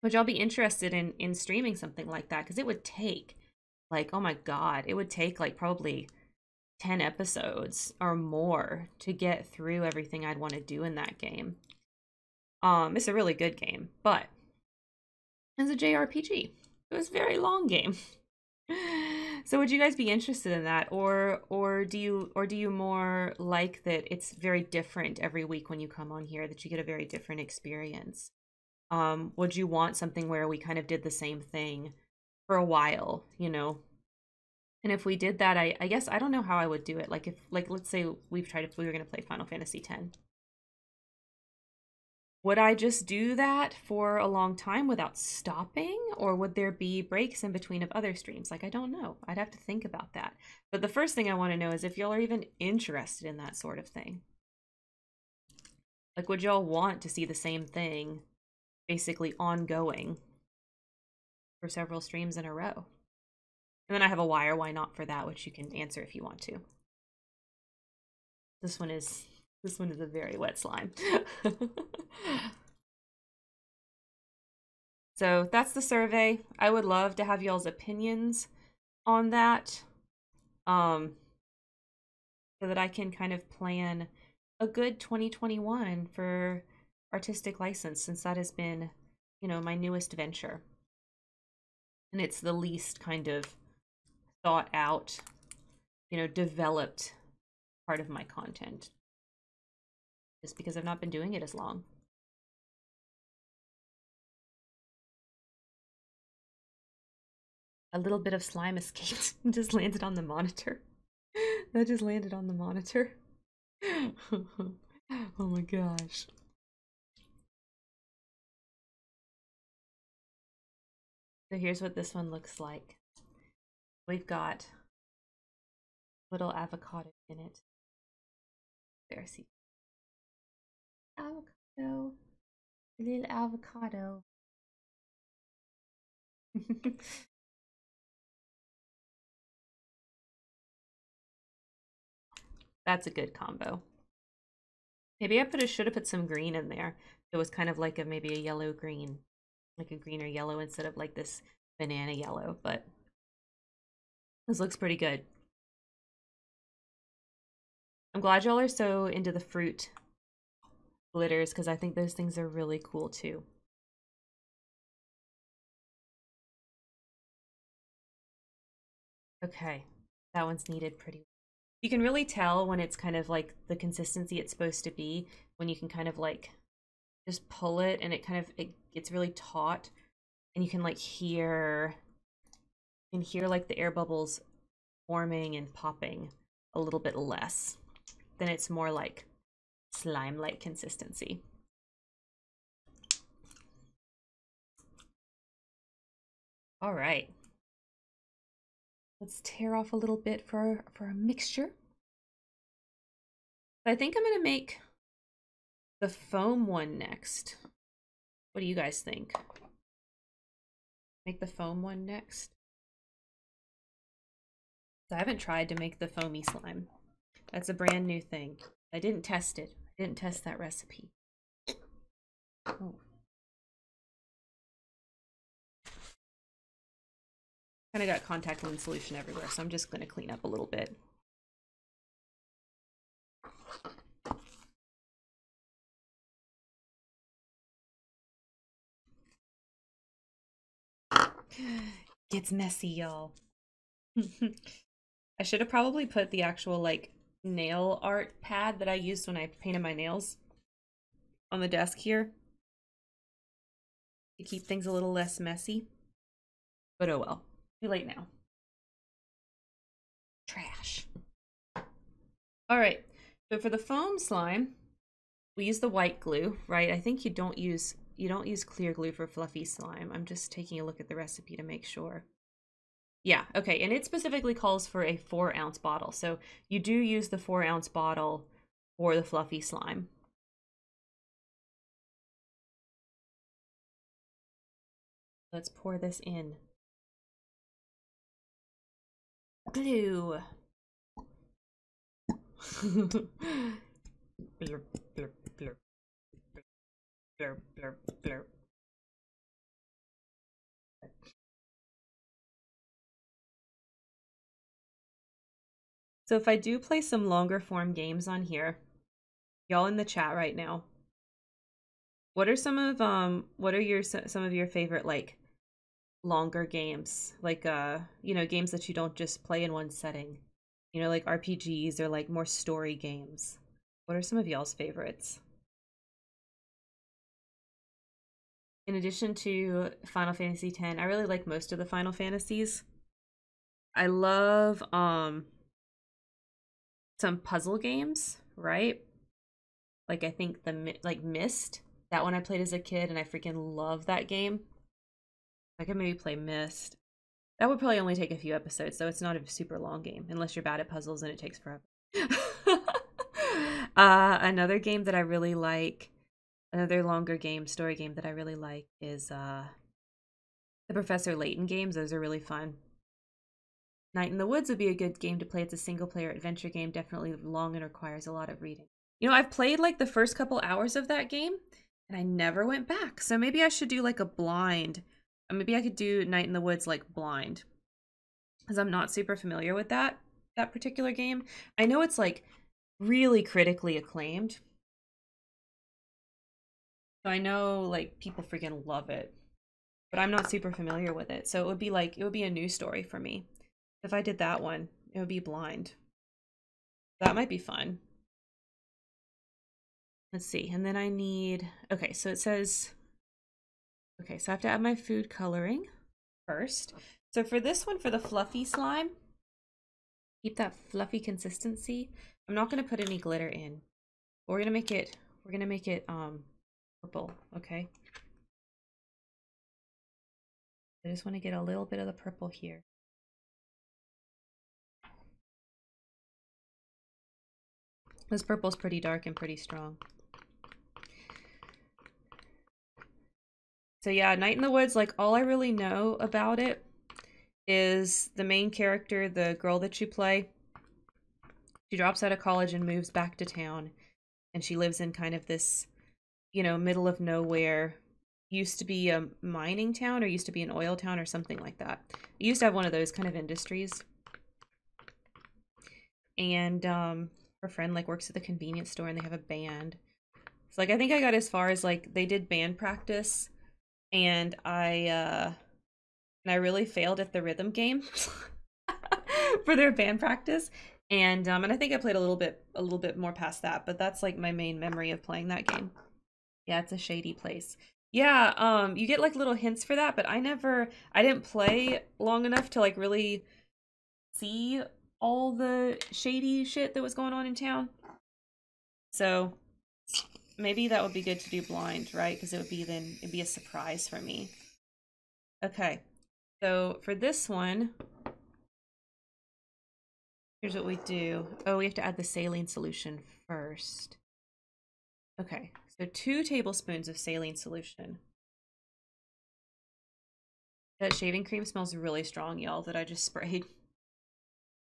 would y'all be interested in in streaming something like that? Because it would take like, oh my god, it would take like probably 10 episodes or more to get through everything I'd want to do in that game. Um, it's a really good game, but it's a JRPG. It was a very long game. so would you guys be interested in that? Or or do you or do you more like that it's very different every week when you come on here that you get a very different experience? Um would you want something where we kind of did the same thing for a while you know? And if we did that i i guess i don't know how i would do it. Like if like let's say we've tried if we were going to play final fantasy 10 would I just do that for a long time without stopping? Or would there be breaks in between of other streams? Like, I don't know. I'd have to think about that. But the first thing I want to know is if y'all are even interested in that sort of thing. Like, would y'all want to see the same thing basically ongoing for several streams in a row? And then I have a why or why not for that, which you can answer if you want to. This one is this one is a very wet slime. so that's the survey. I would love to have y'all's opinions on that. Um, so that I can kind of plan a good 2021 for artistic license since that has been, you know, my newest venture. And it's the least kind of thought out, you know, developed part of my content just because I've not been doing it as long. A little bit of slime escaped and just landed on the monitor. that just landed on the monitor. oh my gosh. So here's what this one looks like. We've got little avocado in it. There, see avocado. A little avocado. That's a good combo. Maybe I put a should have put some green in there. It was kind of like a maybe a yellow green, like a green or yellow instead of like this banana yellow. But this looks pretty good. I'm glad y'all are so into the fruit glitters because I think those things are really cool too. Okay, that one's kneaded pretty You can really tell when it's kind of like the consistency it's supposed to be when you can kind of like just pull it and it kind of it gets really taut and you can like hear you can hear like the air bubbles forming and popping a little bit less. Then it's more like slime-like consistency. All right. Let's tear off a little bit for, for a mixture. I think I'm going to make the foam one next. What do you guys think? Make the foam one next? I haven't tried to make the foamy slime. That's a brand new thing. I didn't test it. I didn't test that recipe. Oh. Kind of got contact lens solution everywhere, so I'm just going to clean up a little bit. Gets messy, y'all. I should have probably put the actual like nail art pad that I used when I painted my nails on the desk here to keep things a little less messy. But oh well, too late now. Trash. All right, so for the foam slime, we use the white glue, right? I think you don't use you don't use clear glue for fluffy slime. I'm just taking a look at the recipe to make sure. Yeah, okay, and it specifically calls for a four ounce bottle. So you do use the four ounce bottle for the fluffy slime. Let's pour this in. Glue. blur, blur, blur, blur, blur, blur. So if I do play some longer form games on here, y'all in the chat right now, what are some of um what are your some of your favorite like longer games? Like uh, you know, games that you don't just play in one setting. You know, like RPGs or like more story games. What are some of y'all's favorites? In addition to Final Fantasy X, I really like most of the Final Fantasies. I love um some puzzle games, right? Like I think the like Myst, that one I played as a kid and I freaking love that game. I could maybe play Myst. That would probably only take a few episodes, so it's not a super long game unless you're bad at puzzles and it takes forever. uh, another game that I really like, another longer game, story game that I really like is uh, the Professor Layton games. Those are really fun. Night in the Woods would be a good game to play. It's a single player adventure game, definitely long and requires a lot of reading. You know, I've played like the first couple hours of that game and I never went back. So maybe I should do like a blind. Uh, maybe I could do Night in the Woods like blind. Cuz I'm not super familiar with that that particular game. I know it's like really critically acclaimed. So I know like people freaking love it. But I'm not super familiar with it. So it would be like it would be a new story for me. If I did that one, it would be blind. That might be fun. Let's see. And then I need, okay, so it says, okay, so I have to add my food coloring first. So for this one, for the fluffy slime, keep that fluffy consistency. I'm not going to put any glitter in. We're going to make it, we're going to make it um purple, okay? I just want to get a little bit of the purple here. This purple's pretty dark and pretty strong. So yeah, Night in the Woods, like all I really know about it is the main character, the girl that you play. She drops out of college and moves back to town. And she lives in kind of this, you know, middle of nowhere. Used to be a mining town or used to be an oil town or something like that. It used to have one of those kind of industries. And um her friend like works at the convenience store and they have a band. So like I think I got as far as like they did band practice and I uh and I really failed at the rhythm game for their band practice. And um and I think I played a little bit a little bit more past that, but that's like my main memory of playing that game. Yeah, it's a shady place. Yeah, um you get like little hints for that, but I never I didn't play long enough to like really see all the shady shit that was going on in town. So maybe that would be good to do blind, right? Because it would be then it'd be a surprise for me. Okay, so for this one, here's what we do. Oh, we have to add the saline solution first. Okay, so two tablespoons of saline solution. That shaving cream smells really strong, y'all, that I just sprayed.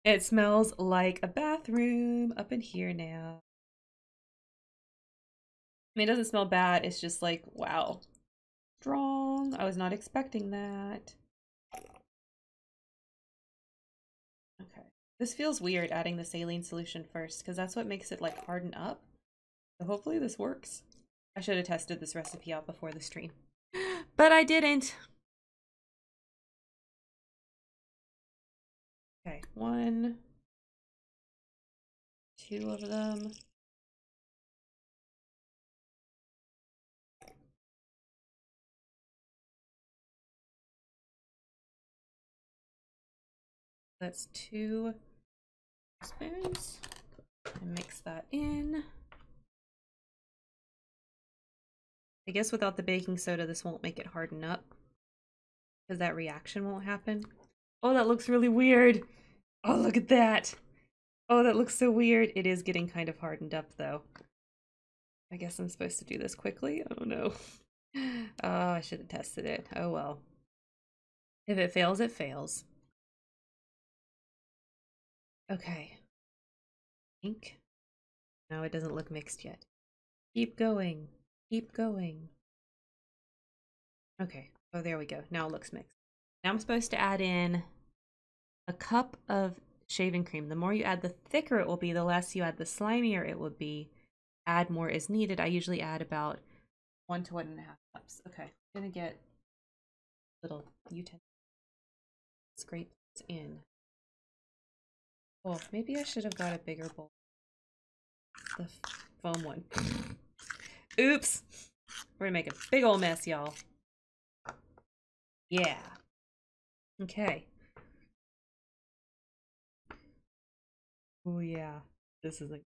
It smells like a bathroom up in here now. I mean, it doesn't smell bad. It's just like, wow. Strong. I was not expecting that. Okay. This feels weird adding the saline solution first because that's what makes it like harden up. So hopefully this works. I should have tested this recipe out before the stream. But I didn't. Okay, one, two of them. That's two spoons. And mix that in. I guess without the baking soda, this won't make it harden up. Because that reaction won't happen. Oh, that looks really weird. Oh, look at that. Oh, that looks so weird. It is getting kind of hardened up, though. I guess I'm supposed to do this quickly? I don't know. Oh, I should have tested it. Oh, well. If it fails, it fails. Okay. Ink. No, it doesn't look mixed yet. Keep going. Keep going. Okay. Oh, there we go. Now it looks mixed. Now I'm supposed to add in a cup of shaving cream. The more you add, the thicker it will be. The less you add, the slimier it will be. Add more is needed. I usually add about one to one and a half cups. Okay. I'm to get little utensil. Scrape this in. Well, maybe I should have got a bigger bowl. The foam one. Oops. We're gonna make a big old mess, y'all. Yeah. Okay. Oh yeah. This is like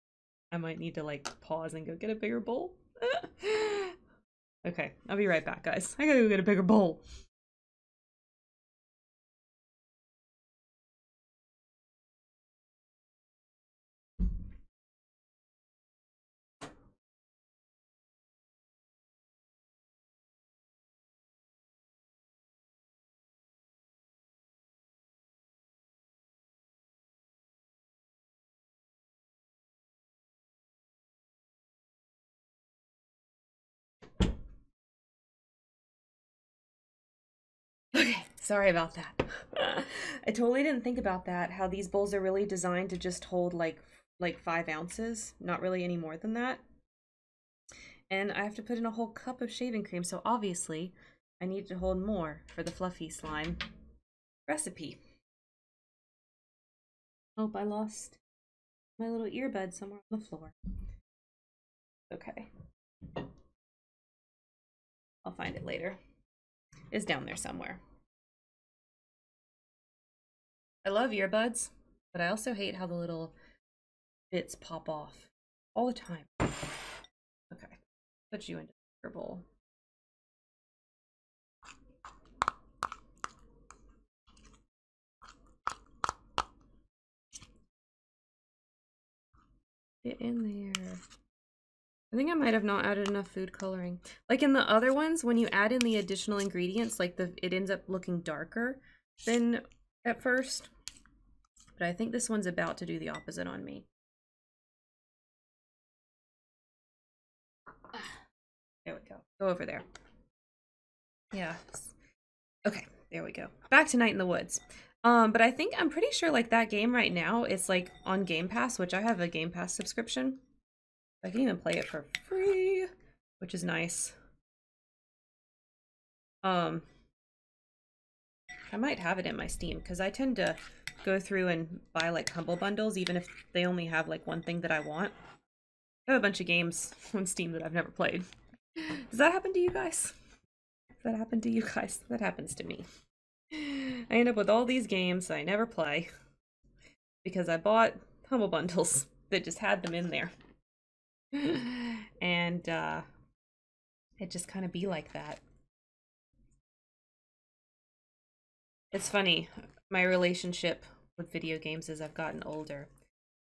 I might need to like pause and go get a bigger bowl. okay, I'll be right back, guys. I gotta go get a bigger bowl. Sorry about that. I totally didn't think about that, how these bowls are really designed to just hold like like five ounces, not really any more than that. And I have to put in a whole cup of shaving cream, so obviously I need to hold more for the fluffy slime recipe. Oh, I lost my little earbud somewhere on the floor. Okay. I'll find it later. It's down there somewhere. I love earbuds, but I also hate how the little bits pop off all the time. Okay, put you into your bowl. Get in there. I think I might have not added enough food coloring. Like in the other ones, when you add in the additional ingredients, like the it ends up looking darker than at first. But I think this one's about to do the opposite on me. There we go. Go over there. Yeah. Okay, there we go. Back to Night in the Woods. Um, but I think I'm pretty sure like that game right now is like on Game Pass, which I have a Game Pass subscription. I can even play it for free, which is nice. Um, I might have it in my Steam because I tend to go through and buy like humble bundles, even if they only have like one thing that I want. I have a bunch of games on Steam that I've never played. Does that happen to you guys? Does that happen to you guys? That happens to me. I end up with all these games I never play because I bought humble bundles that just had them in there. and uh it just kind of be like that. It's funny, my relationship with video games as I've gotten older.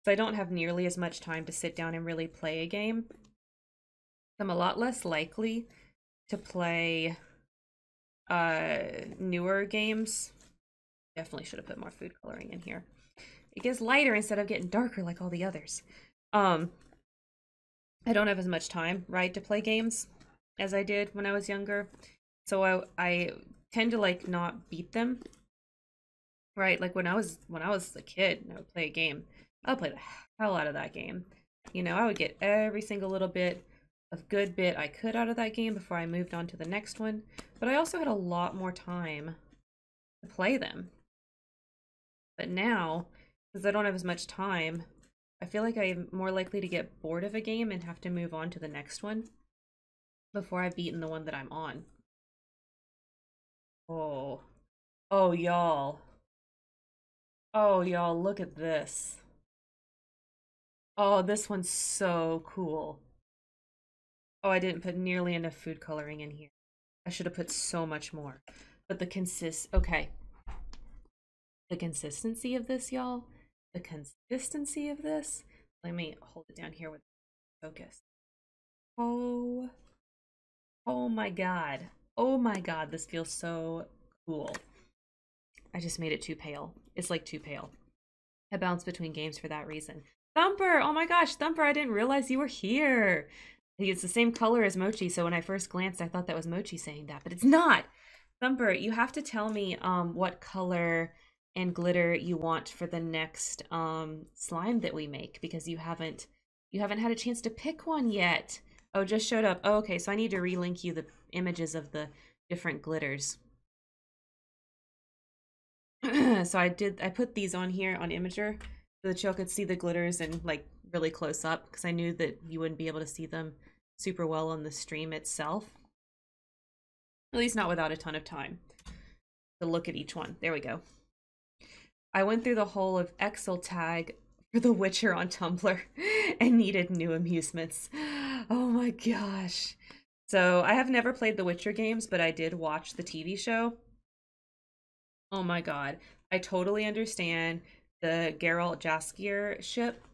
So I don't have nearly as much time to sit down and really play a game. I'm a lot less likely to play uh newer games. Definitely should have put more food coloring in here. It gets lighter instead of getting darker like all the others. Um I don't have as much time, right, to play games as I did when I was younger. So I I tend to like not beat them. Right, like when I was when I was a kid and I would play a game, I would play the hell out of that game. You know, I would get every single little bit of good bit I could out of that game before I moved on to the next one. But I also had a lot more time to play them. But now, because I don't have as much time, I feel like I'm more likely to get bored of a game and have to move on to the next one before I've beaten the one that I'm on. Oh. Oh, y'all. Oh, y'all, look at this. Oh, this one's so cool. Oh, I didn't put nearly enough food coloring in here. I should have put so much more. But the consist... Okay. The consistency of this, y'all. The consistency of this. Let me hold it down here with focus. Oh. Oh my god. Oh my god, this feels so cool. I just made it too pale. It's like too pale. I bounce between games for that reason. Thumper! Oh my gosh, Thumper, I didn't realize you were here. It's the same color as Mochi, so when I first glanced, I thought that was Mochi saying that, but it's not. Thumper, you have to tell me um what color and glitter you want for the next um slime that we make because you haven't you haven't had a chance to pick one yet. Oh, just showed up. Oh, okay, so I need to relink you the images of the different glitters. so I did I put these on here on Imgur so that y'all could see the glitters and like really close up because I knew that you wouldn't be able to see them super well on the stream itself. At least not without a ton of time to look at each one. There we go. I went through the whole of Excel tag for The Witcher on Tumblr and needed new amusements. Oh my gosh. So I have never played the Witcher games, but I did watch the TV show. Oh my god. I totally understand the Geralt Jaskier ship.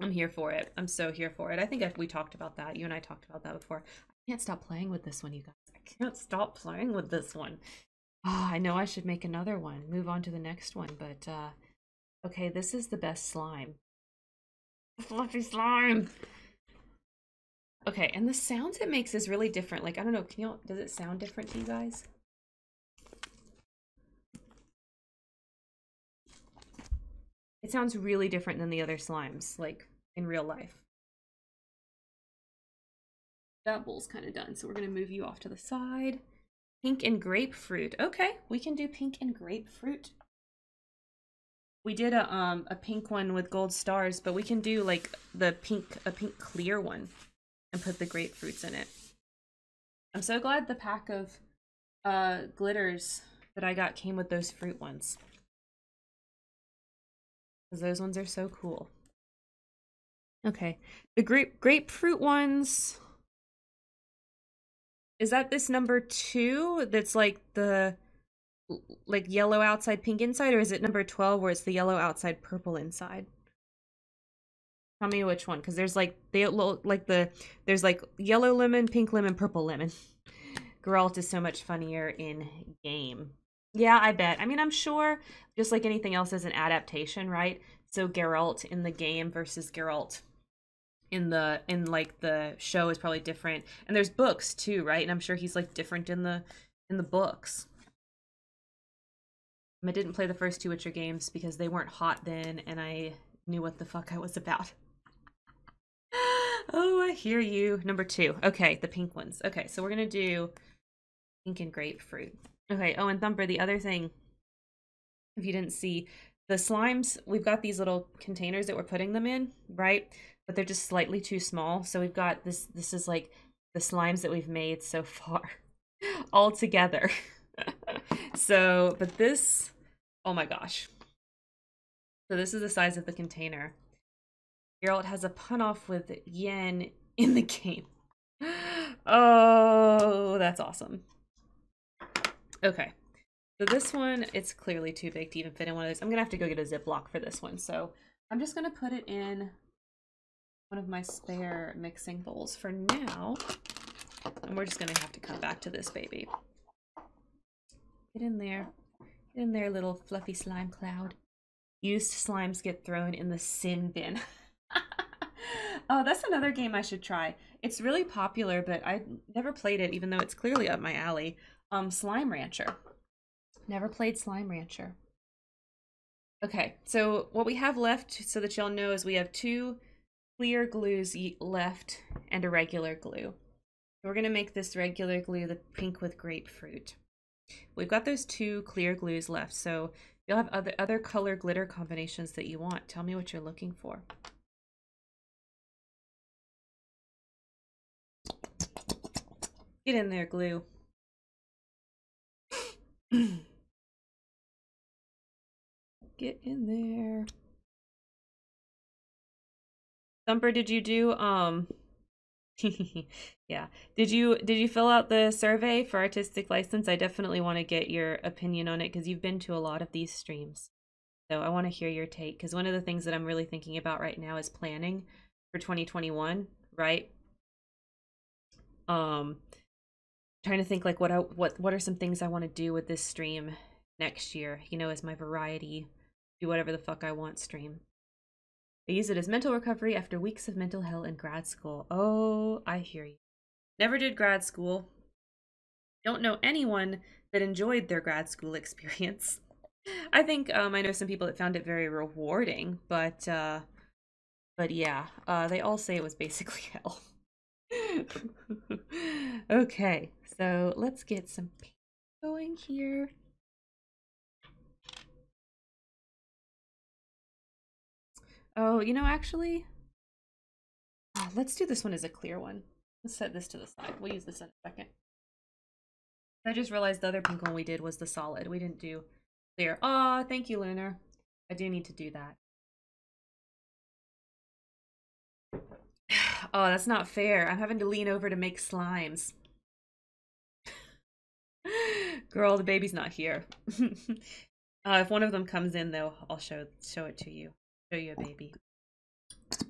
I'm here for it. I'm so here for it. I think we talked about that. You and I talked about that before. I can't stop playing with this one, you guys. I can't stop playing with this one. Oh, I know I should make another one. Move on to the next one, but uh okay, this is the best slime. Fluffy slime. Okay, and the sounds it makes is really different. Like I don't know, can you does it sound different to you guys? It sounds really different than the other slimes, like in real life. That bowl's kind of done, so we're going to move you off to the side. Pink and grapefruit. Okay, we can do pink and grapefruit. We did a um a pink one with gold stars, but we can do like the pink a pink clear one and put the grapefruits in it. I'm so glad the pack of uh glitters that I got came with those fruit ones. Because those ones are so cool. Okay. The grape grapefruit ones. Is that this number two that's like the like yellow outside, pink inside, or is it number 12 where it's the yellow outside, purple inside? Tell me which one, because there's like they look like the there's like yellow lemon, pink lemon, purple lemon. Geralt is so much funnier in game. Yeah, I bet. I mean, I'm sure just like anything else is an adaptation, right? So Geralt in the game versus Geralt in the in like the show is probably different. And there's books too, right? And I'm sure he's like different in the in the books. I didn't play the first two Witcher games because they weren't hot then and I knew what the fuck I was about. oh, I hear you. Number two. Okay, the pink ones. Okay, so we're gonna do pink and grapefruit. Okay, oh, and Thumper, the other thing, if you didn't see, the slimes, we've got these little containers that we're putting them in, right? But they're just slightly too small. So we've got this, this is like the slimes that we've made so far all together. so, but this, oh my gosh. So this is the size of the container. Geralt has a pun off with Yen in the game. Oh, that's awesome. Okay. So this one, it's clearly too big to even fit in one of those. I'm gonna have to go get a Ziploc for this one. So I'm just gonna put it in one of my spare mixing bowls for now. And we're just gonna have to come back to this baby. Get in there. Get in there, little fluffy slime cloud. Used slimes get thrown in the sin bin. oh, that's another game I should try. It's really popular, but I never played it, even though it's clearly up my alley um, Slime Rancher. Never played Slime Rancher. Okay, so what we have left, so that y'all know, is we have two clear glues left and a regular glue. We're going to make this regular glue the pink with grapefruit. We've got those two clear glues left, so You'll have other other color glitter combinations that you want. Tell me what you're looking for. Get in there, glue. Get in there. Thumper, did you do um yeah. Did you did you fill out the survey for artistic license? I definitely want to get your opinion on it because you've been to a lot of these streams. So I want to hear your take because one of the things that I'm really thinking about right now is planning for 2021, right? Um trying to think like what I, what what are some things I want to do with this stream next year, you know, as my variety do whatever the fuck I want stream. I use it as mental recovery after weeks of mental hell in grad school. Oh, I hear you. Never did grad school. Don't know anyone that enjoyed their grad school experience. I think um, I know some people that found it very rewarding, but uh, but yeah, uh, they all say it was basically hell. okay, so let's get some going here. Oh, you know, actually, uh, let's do this one as a clear one. Let's set this to the side. We'll use this in a second. I just realized the other pink one we did was the solid. We didn't do clear. Aw, oh, thank you, Lunar. I do need to do that. Oh, that's not fair. I'm having to lean over to make slimes. Girl, the baby's not here. uh, if one of them comes in, though, I'll show show it to you show you a baby.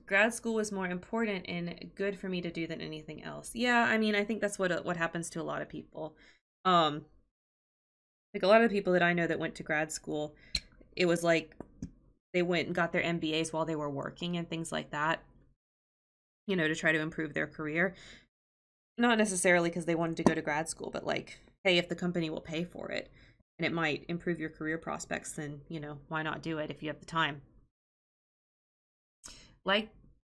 Grad school was more important and good for me to do than anything else. Yeah, I mean, I think that's what what happens to a lot of people. Um, like a lot of people that I know that went to grad school, it was like they went and got their MBAs while they were working and things like that. You know, to try to improve their career. Not necessarily because they wanted to go to grad school, but like, hey, if the company will pay for it and it might improve your career prospects, then, you know, why not do it if you have the time? like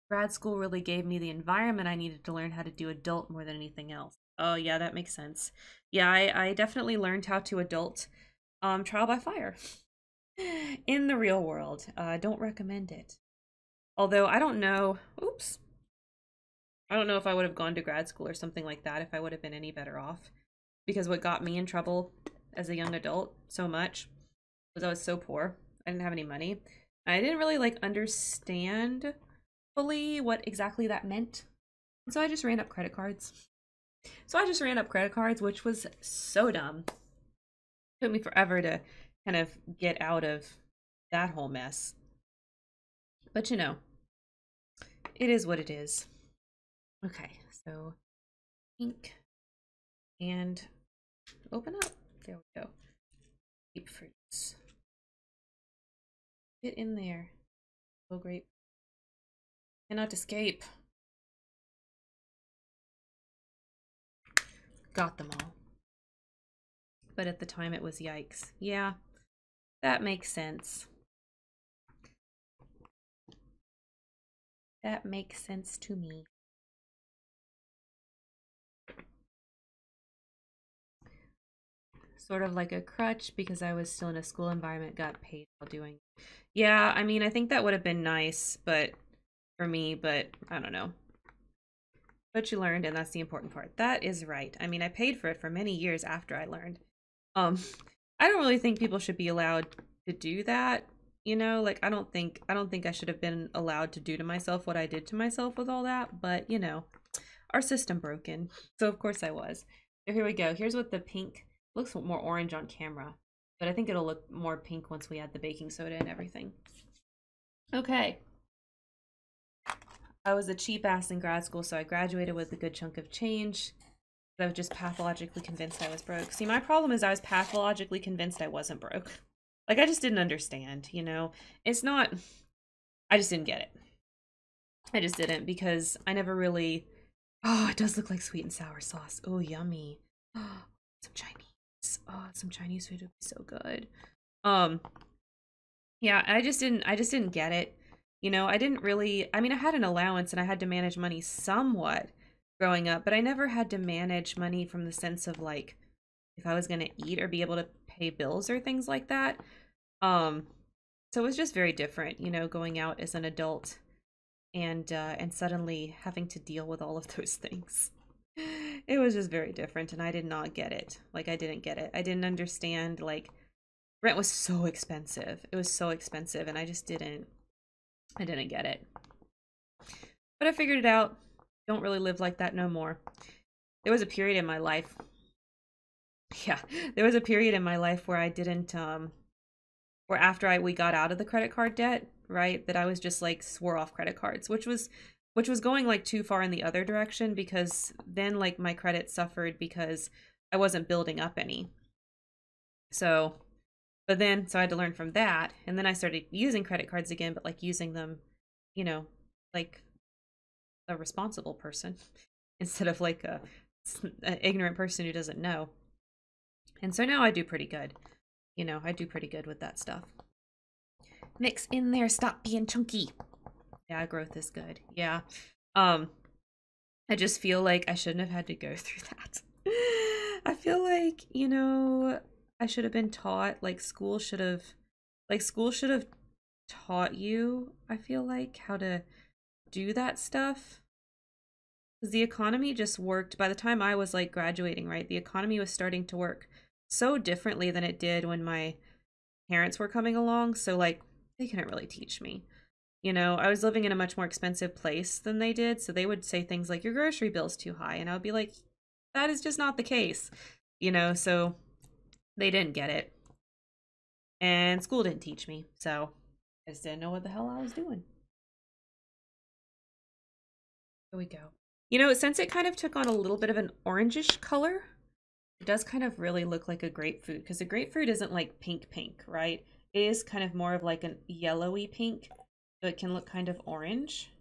grad school really gave me the environment I needed to learn how to do adult more than anything else. Oh yeah, that makes sense. Yeah, I, I definitely learned how to adult um trial by fire in the real world. Uh don't recommend it. Although I don't know oops. I don't know if I would have gone to grad school or something like that if I would have been any better off. Because what got me in trouble as a young adult so much was I was so poor. I didn't have any money. I didn't really like understand fully what exactly that meant. So I just ran up credit cards. So I just ran up credit cards, which was so dumb. It took me forever to kind of get out of that whole mess. But you know, it is what it is. Okay, so pink and open up. There we go. Deep fruits. Get in there. Oh, great. Cannot escape. Got them all. But at the time it was yikes. Yeah, that makes sense. That makes sense to me. Sort of like a crutch because I was still in a school environment, got paid while doing yeah, I mean, I think that would have been nice, but for me, but I don't know. But you learned, and that's the important part. That is right. I mean, I paid for it for many years after I learned. Um, I don't really think people should be allowed to do that. You know, like I don't think I don't think I should have been allowed to do to myself what I did to myself with all that. But you know, our system broken, so of course I was. So here we go. Here's what the pink looks more orange on camera. But I think it'll look more pink once we add the baking soda and everything. Okay. I was a cheap ass in grad school, so I graduated with a good chunk of change. I was just pathologically convinced I was broke. See, my problem is I was pathologically convinced I wasn't broke. Like, I just didn't understand, you know? It's not, I just didn't get it. I just didn't because I never really, oh, it does look like sweet and sour sauce. Oh, yummy. Some Chinese oh some chinese food would be so good. Um yeah i just didn't i just didn't get it. You know i didn't really i mean i had an allowance and i had to manage money somewhat growing up but i never had to manage money from the sense of like if i was going to eat or be able to pay bills or things like that. Um, so it was just very different, you know, going out as an adult and uh, and suddenly having to deal with all of those things. It was just very different, and I did not get it. Like I didn't get it. I didn't understand. Like rent was so expensive. It was so expensive, and I just didn't. I didn't get it. But I figured it out. Don't really live like that no more. There was a period in my life. Yeah, there was a period in my life where I didn't um where after I we got out of the credit card debt, right, that I was just like swore off credit cards, which was which was going like too far in the other direction because then like my credit suffered because I wasn't building up any. So, but then so I had to learn from that and then I started using credit cards again but like using them, you know, like a responsible person instead of like a an ignorant person who doesn't know. And so now I do pretty good. You know, I do pretty good with that stuff. Mix in there, stop being chunky. Yeah, growth is good. Yeah. Um I just feel like I shouldn't have had to go through that. I feel like, you know, I should have been taught like school should have like school should have taught you, I feel like, how to do that stuff because the economy just worked by the time I was like graduating, right? The economy was starting to work so differently than it did when my parents were coming along. So, like, they couldn't really teach me. You know, I was living in a much more expensive place than they did. So they would say things like, your grocery bill's too high. And I would be like, that is just not the case. You know, so they didn't get it. And school didn't teach me. So I just didn't know what the hell I was doing. Here we go. You know, since it kind of took on a little bit of an orangish color, it does kind of really look like a grapefruit because a grapefruit isn't like pink pink, right? It is kind of more of like a yellowy pink, so it can look kind of orange.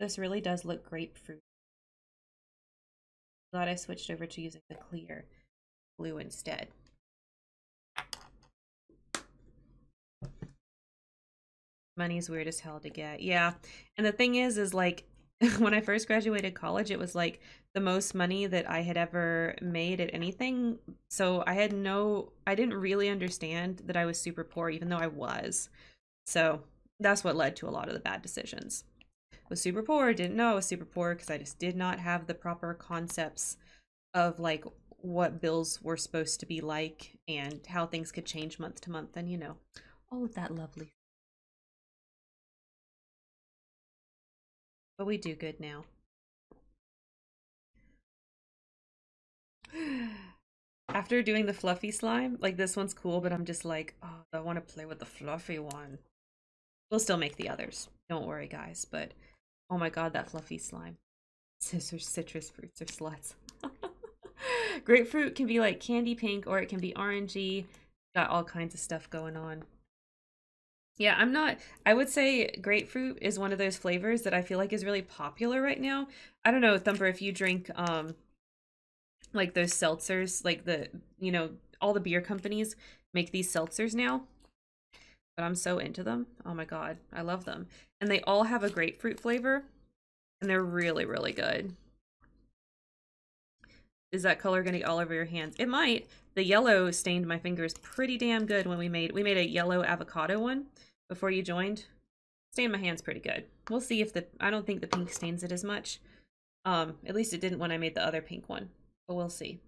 This really does look grapefruit. Glad I switched over to using the clear blue instead. money's weird as hell to get. Yeah. And the thing is, is like when I first graduated college, it was like the most money that I had ever made at anything. So I had no, I didn't really understand that I was super poor, even though I was. So that's what led to a lot of the bad decisions. Was super poor, didn't know I was super poor because I just did not have the proper concepts of like what bills were supposed to be like and how things could change month to month and you know all of that lovely But we do good now. After doing the fluffy slime, like this one's cool, but I'm just like, oh, I want to play with the fluffy one. We'll still make the others. Don't worry, guys. But oh my god, that fluffy slime. Scissors, citrus fruits, or sluts. Grapefruit can be like candy pink or it can be orangey. Got all kinds of stuff going on. Yeah, I'm not. I would say grapefruit is one of those flavors that I feel like is really popular right now. I don't know, Thumper, if you drink um like those seltzers, like the, you know, all the beer companies make these seltzers now. But I'm so into them. Oh my god, I love them. And they all have a grapefruit flavor and they're really really good. Is that color going to get all over your hands? It might. The yellow stained my fingers pretty damn good when we made we made a yellow avocado one before you joined. Stain my hand's pretty good. We'll see if the I don't think the pink stains it as much. Um, at least it didn't when I made the other pink one. But we'll see.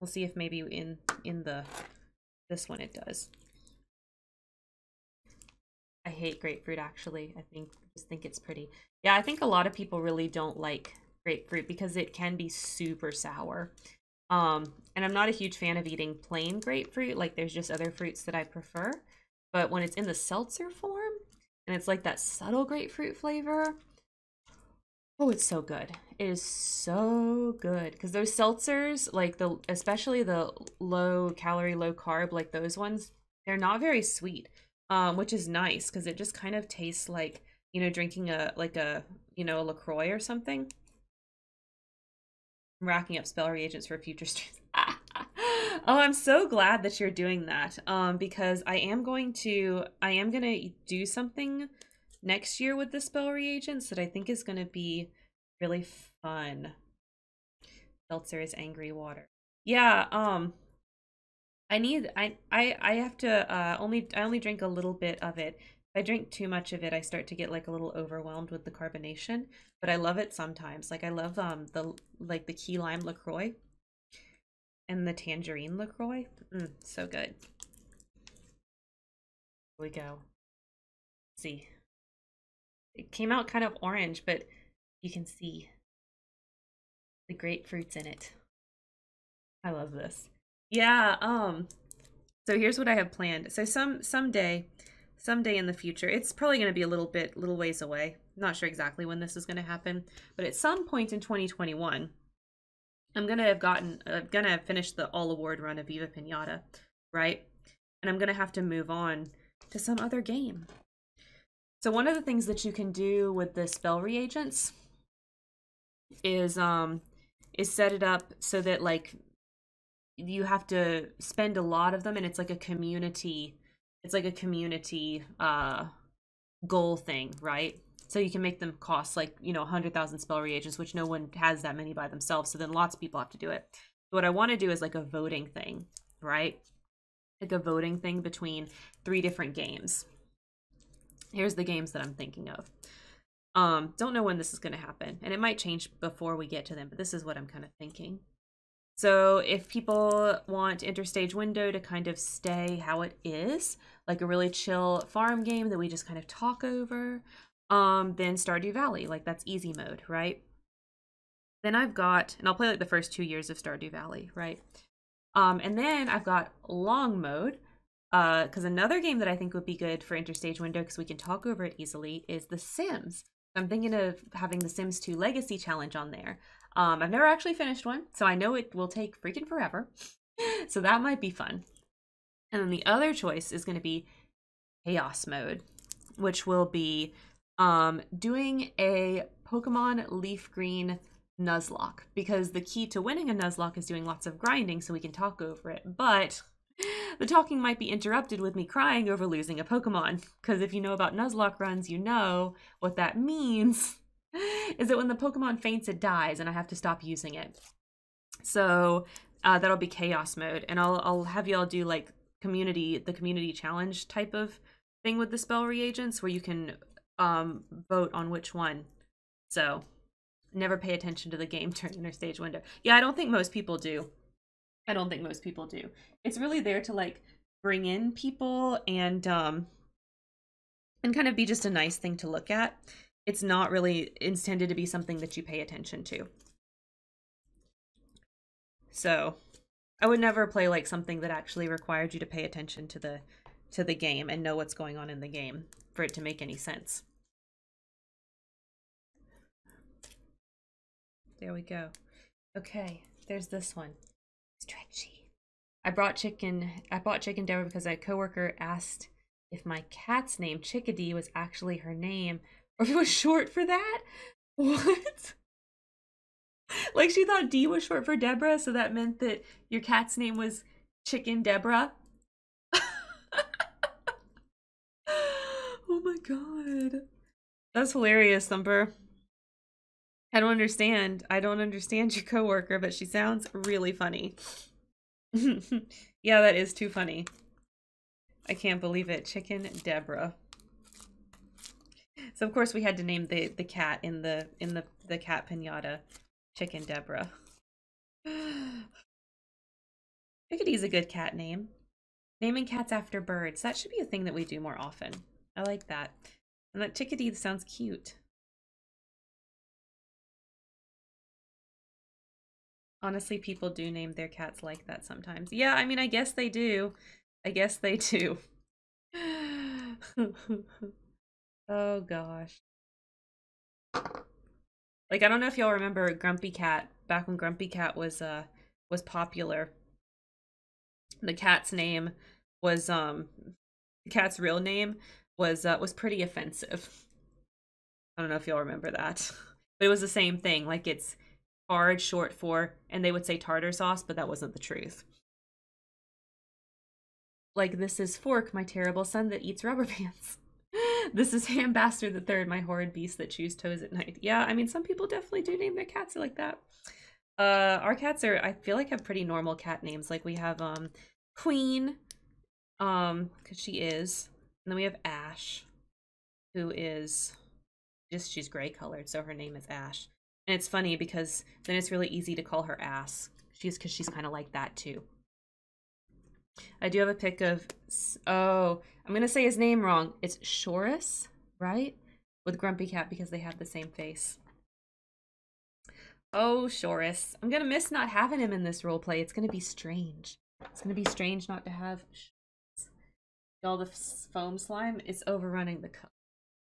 We'll see if maybe in in the this one it does. I hate grapefruit actually. I think just think it's pretty. Yeah, I think a lot of people really don't like grapefruit because it can be super sour. Um, and I'm not a huge fan of eating plain grapefruit. Like there's just other fruits that I prefer. But when it's in the seltzer form and it's like that subtle grapefruit flavor, oh, it's so good. It is so good because those seltzers, like the especially the low calorie, low carb, like those ones, they're not very sweet, um, which is nice because it just kind of tastes like you know drinking a like a you know a LaCroix or something. I'm racking up spell reagents for future streams. Oh, I'm so glad that you're doing that. Um, because I am going to I am gonna do something next year with the spell reagents that I think is gonna be really fun. Seltzer is angry water. Yeah, um I need I I I have to uh only I only drink a little bit of it. If I drink too much of it, I start to get like a little overwhelmed with the carbonation, but I love it sometimes. Like I love um the like the key lime LaCroix and the tangerine LaCroix. Mm, so good. Here we go. Let's see. It came out kind of orange, but you can see the grapefruits in it. I love this. Yeah, um so here's what I have planned. So some someday someday in the future, it's probably going to be a little bit little ways away. not sure exactly when this is going to happen, but at some point in 2021, I'm going to have gotten I'm going to have finished the all award run of Viva Pinata, right? And I'm going to have to move on to some other game. So one of the things that you can do with the spell reagents is um is set it up so that like you have to spend a lot of them and it's like a community it's like a community uh goal thing right? So you can make them cost like you know 100000 spell reagents which no one has that many by themselves so then lots of people have to do it. What i want to do is like a voting thing right? Like a voting thing between three different games here's the games that i'm thinking of um don't know when this is going to happen and it might change before we get to them but this is what i'm kind of thinking so if people want Interstage Window to kind of stay how it is, like a really chill farm game that we just kind of talk over, um, then Stardew Valley, like that's easy mode, right? Then I've got, and I'll play like the first two years of Stardew Valley, right? Um, and then I've got long mode, because uh, another game that I think would be good for Interstage Window, because we can talk over it easily, is The Sims. I'm thinking of having the Sims 2 Legacy Challenge on there. Um, I've never actually finished one, so I know it will take freaking forever. so that might be fun. And then the other choice is going to be Chaos Mode, which will be um, doing a Pokemon Leaf Green Nuzlocke because the key to winning a Nuzlocke is doing lots of grinding so we can talk over it. But the talking might be interrupted with me crying over losing a Pokemon because if you know about Nuzlocke runs, you know what that means is that when the Pokemon faints, it dies, and I have to stop using it. So uh, that'll be chaos mode, and I'll I'll have y'all do like community the community challenge type of thing with the spell reagents where you can um vote on which one. So never pay attention to the game during interstage window. Yeah, I don't think most people do. I don't think most people do. It's really there to like bring in people and um and kind of be just a nice thing to look at it's not really intended to be something that you pay attention to. So, I would never play like something that actually required you to pay attention to the to the game and know what's going on in the game for it to make any sense. There we go. Okay, there's this one. Stretchy. I brought chicken I bought chicken Deborah because a coworker asked if my cat's name Chickadee was actually her name or if it was short for that? What? like she thought D was short for Deborah, so that meant that your cat's name was Chicken Deborah? oh my god. That's hilarious, Thumper. I don't understand. I don't understand your coworker, but she sounds really funny. yeah, that is too funny. I can't believe it. Chicken Deborah. So of course we had to name the the cat in the in the the cat pinata, Chicken Deborah. Chickadee's a good cat name. Naming cats after birds. That should be a thing that we do more often. I like that. And that chickadee sounds cute. Honestly, people do name their cats like that sometimes. Yeah, I mean, I guess they do. I guess they do. Oh gosh. Like I don't know if y'all remember Grumpy Cat back when Grumpy Cat was uh was popular. The cat's name was um the cat's real name was uh was pretty offensive. I don't know if y'all remember that. But it was the same thing. Like it's hard short for and they would say tartar sauce, but that wasn't the truth. Like this is Fork, my terrible son that eats rubber bands this is Ham Bastard the Third, my horrid beast that chews toes at night. Yeah, I mean, some people definitely do name their cats like that. Uh, our cats are, I feel like, have pretty normal cat names. Like we have um, Queen, um, because she is. And then we have Ash, who is just she's gray colored, so her name is Ash. And it's funny because then it's really easy to call her Ass. She's because she's kind of like that too. I do have a pic of oh, I'm gonna say his name wrong. It's Shorus, right? With Grumpy Cat because they have the same face. Oh, Shorus. I'm gonna miss not having him in this role play. It's gonna be strange. It's gonna be strange not to have all the foam slime. It's overrunning the cup.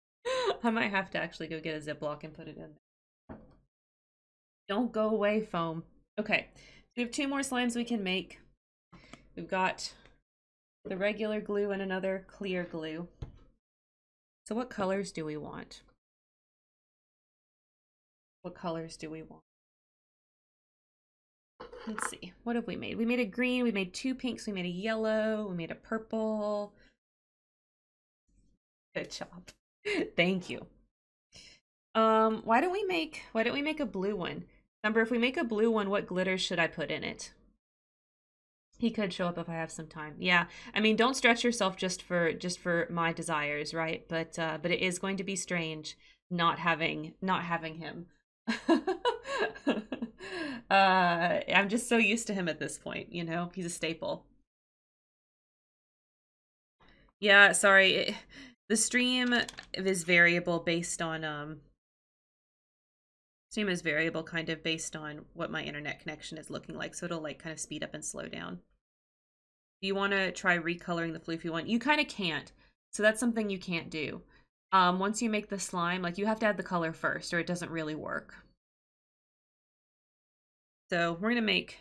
I might have to actually go get a Ziploc and put it in. Don't go away, foam. Okay, we have two more slimes we can make. We've got the regular glue and another clear glue. So what colors do we want? What colors do we want? Let's see. What have we made? We made a green, we made two pinks, we made a yellow, we made a purple. Good job. Thank you. Um, why don't we make why don't we make a blue one? Remember, if we make a blue one, what glitter should I put in it? He could show up if I have some time. Yeah, I mean, don't stretch yourself just for just for my desires, right? But uh, but it is going to be strange not having not having him. uh, I'm just so used to him at this point. You know, he's a staple. Yeah, sorry. It, the stream is variable based on um stream is variable kind of based on what my internet connection is looking like so it'll like kind of speed up and slow down do you want to try recoloring the floofy one? You kind of can't. So that's something you can't do. Um, once you make the slime, like you have to add the color first or it doesn't really work. So we're going to make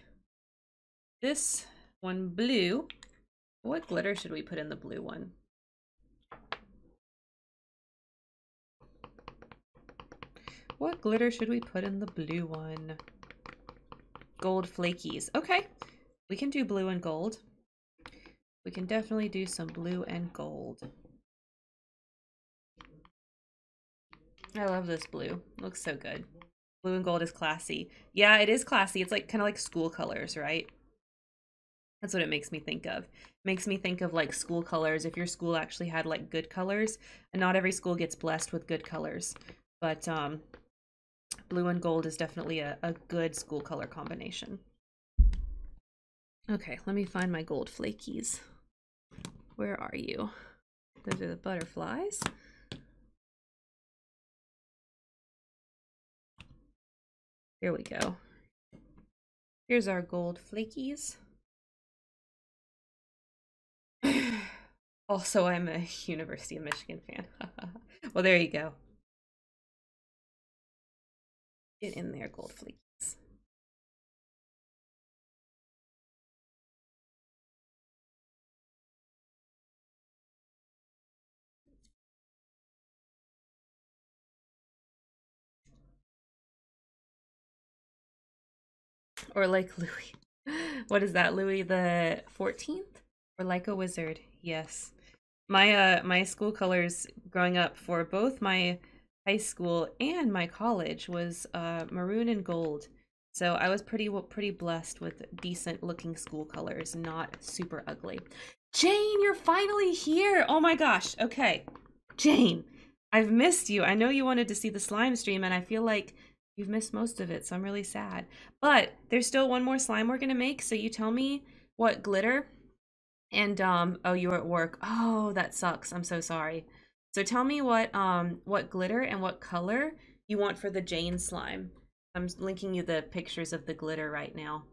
this one blue. What glitter should we put in the blue one? What glitter should we put in the blue one? Gold flakies. Okay, we can do blue and gold. We can definitely do some blue and gold. I love this blue. Looks so good. Blue and gold is classy. Yeah, it is classy. It's like kind of like school colors, right? That's what it makes me think of. It makes me think of like school colors. If your school actually had like good colors, and not every school gets blessed with good colors, but um, blue and gold is definitely a, a good school color combination. Okay, let me find my gold flakies. Where are you? Those are the butterflies. Here we go. Here's our gold flakies. also, I'm a University of Michigan fan. well, there you go. Get in there, gold flakies. or like Louis. What is that? Louis the 14th or like a wizard? Yes. My uh my school colors growing up for both my high school and my college was uh maroon and gold. So I was pretty pretty blessed with decent looking school colors, not super ugly. Jane, you're finally here. Oh my gosh. Okay. Jane, I've missed you. I know you wanted to see the slime stream and I feel like You've missed most of it, so I'm really sad. But there's still one more slime we're gonna make, so you tell me what glitter. And um, oh, you're at work. Oh, that sucks. I'm so sorry. So tell me what um what glitter and what color you want for the Jane slime. I'm linking you the pictures of the glitter right now.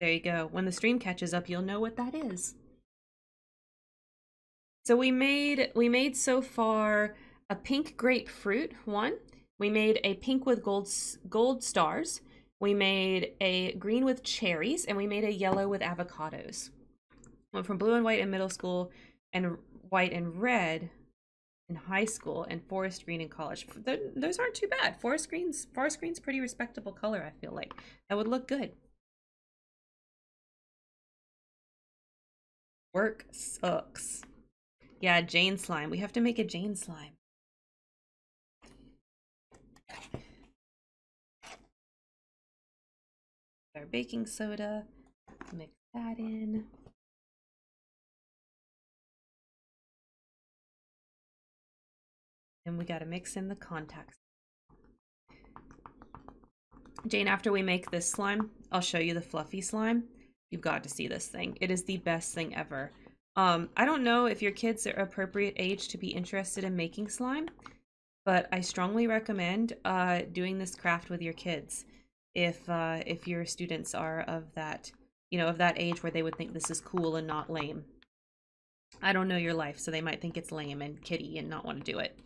There you go. When the stream catches up, you'll know what that is. So we made we made so far a pink grapefruit one. We made a pink with gold gold stars. We made a green with cherries, and we made a yellow with avocados. Went from blue and white in middle school, and white and red in high school, and forest green in college. Those aren't too bad. Forest green's forest green's pretty respectable color. I feel like that would look good. Work sucks. Yeah, Jane slime. We have to make a Jane slime. our baking soda, mix that in. And we got to mix in the contacts. Jane, after we make this slime, I'll show you the fluffy slime. You've got to see this thing. It is the best thing ever. Um, I don't know if your kids are appropriate age to be interested in making slime, but I strongly recommend uh, doing this craft with your kids if uh, if your students are of that you know of that age where they would think this is cool and not lame. I don't know your life, so they might think it's lame and kitty and not want to do it.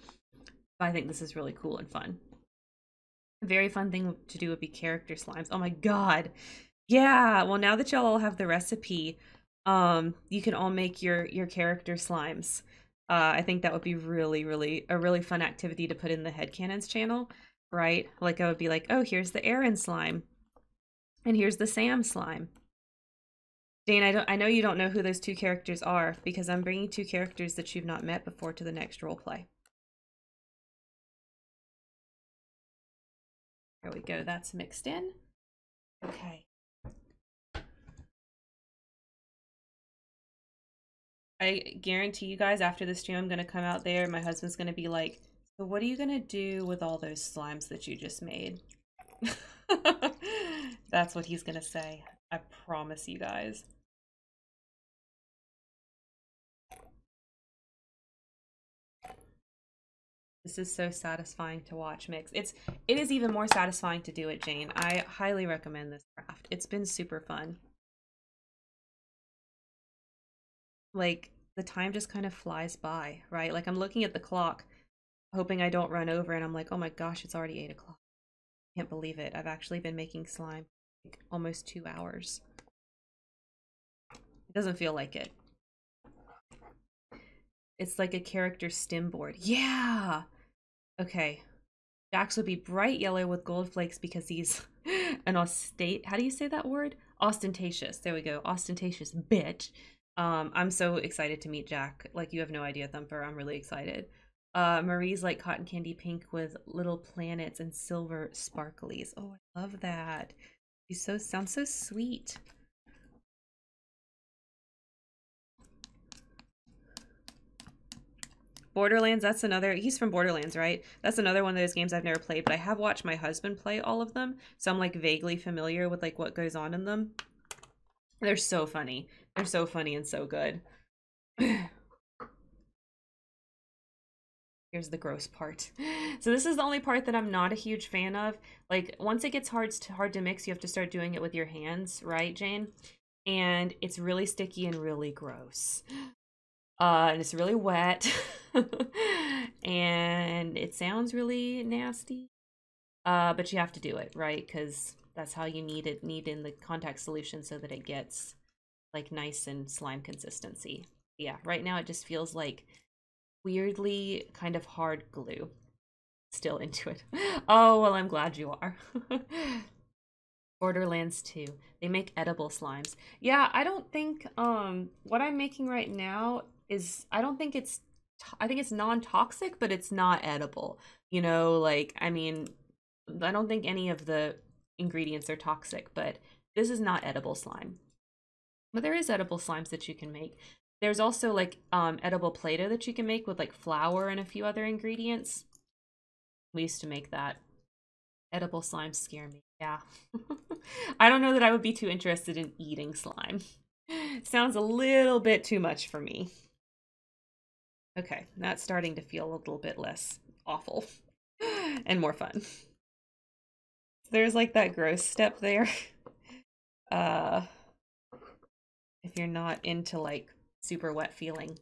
But I think this is really cool and fun. A very fun thing to do would be character slimes. Oh my god. Yeah, well now that y'all all have the recipe, um, you can all make your your character slimes. Uh, I think that would be really, really a really fun activity to put in the headcanons channel, right? Like I would be like, oh, here's the Aaron slime, and here's the Sam slime. Dane, I don't, I know you don't know who those two characters are because I'm bringing two characters that you've not met before to the next role play. There we go. That's mixed in. Okay. I guarantee you guys after this stream, I'm going to come out there. My husband's going to be like, so what are you going to do with all those slimes that you just made? That's what he's going to say. I promise you guys. This is so satisfying to watch mix. It's it is even more satisfying to do it, Jane. I highly recommend this craft. It's been super fun. Like the time just kind of flies by, right? Like I'm looking at the clock, hoping I don't run over, and I'm like, oh my gosh, it's already eight o'clock. Can't believe it. I've actually been making slime like almost two hours. It doesn't feel like it. It's like a character stim board. Yeah! Okay. Jax would be bright yellow with gold flakes because he's an ostate. How do you say that word? Ostentatious. There we go. Ostentatious bitch. Um, I'm so excited to meet Jack. Like you have no idea, Thumper. I'm really excited. Uh, Marie's like cotton candy pink with little planets and silver sparklies. Oh, I love that. You so sound so sweet. Borderlands, that's another, he's from Borderlands, right? That's another one of those games I've never played, but I have watched my husband play all of them, so I'm like vaguely familiar with like what goes on in them. They're so funny. They're so funny and so good. Here's the gross part. So this is the only part that I'm not a huge fan of. Like once it gets hard hard to mix, you have to start doing it with your hands, right, Jane? And it's really sticky and really gross. Uh, and it's really wet. and it sounds really nasty. Uh, but you have to do it, right? Because that's how you need it knead in the contact solution so that it gets like nice and slime consistency. Yeah, right now it just feels like weirdly kind of hard glue still into it. Oh, well, I'm glad you are. Borderlands 2. They make edible slimes. Yeah, I don't think um what I'm making right now is I don't think it's I think it's non-toxic, but it's not edible. You know, like I mean, I don't think any of the ingredients are toxic, but this is not edible slime. But there is edible slimes that you can make. There's also like um, edible Play-Doh that you can make with like flour and a few other ingredients. We used to make that. Edible slime scare me. Yeah. I don't know that I would be too interested in eating slime. Sounds a little bit too much for me. Okay, that's starting to feel a little bit less awful and more fun. There's like that gross step there. Uh if you're not into like super wet feeling.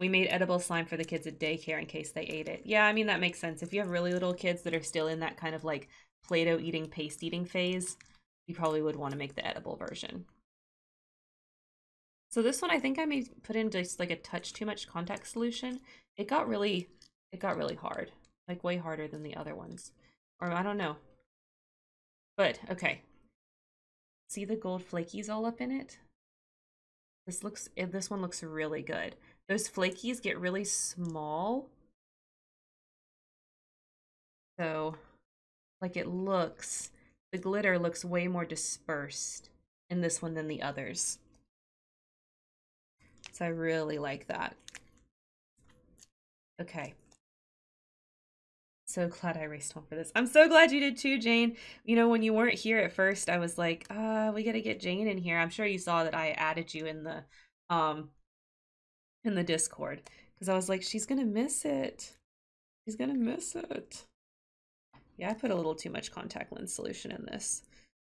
We made edible slime for the kids at daycare in case they ate it. Yeah, I mean, that makes sense. If you have really little kids that are still in that kind of like Play Doh eating, paste eating phase, you probably would want to make the edible version. So this one, I think I may put in just like a touch too much contact solution. It got really, it got really hard, like way harder than the other ones. Or I don't know. But, okay. See the gold flakies all up in it? This looks, eh, this one looks really good. Those flakies get really small. So, like it looks, the glitter looks way more dispersed in this one than the others. So I really like that. Okay. So glad I raced home for this. I'm so glad you did too, Jane. You know, when you weren't here at first, I was like, uh, we gotta get Jane in here. I'm sure you saw that I added you in the um in the Discord. Because I was like, she's gonna miss it. She's gonna miss it. Yeah, I put a little too much contact lens solution in this.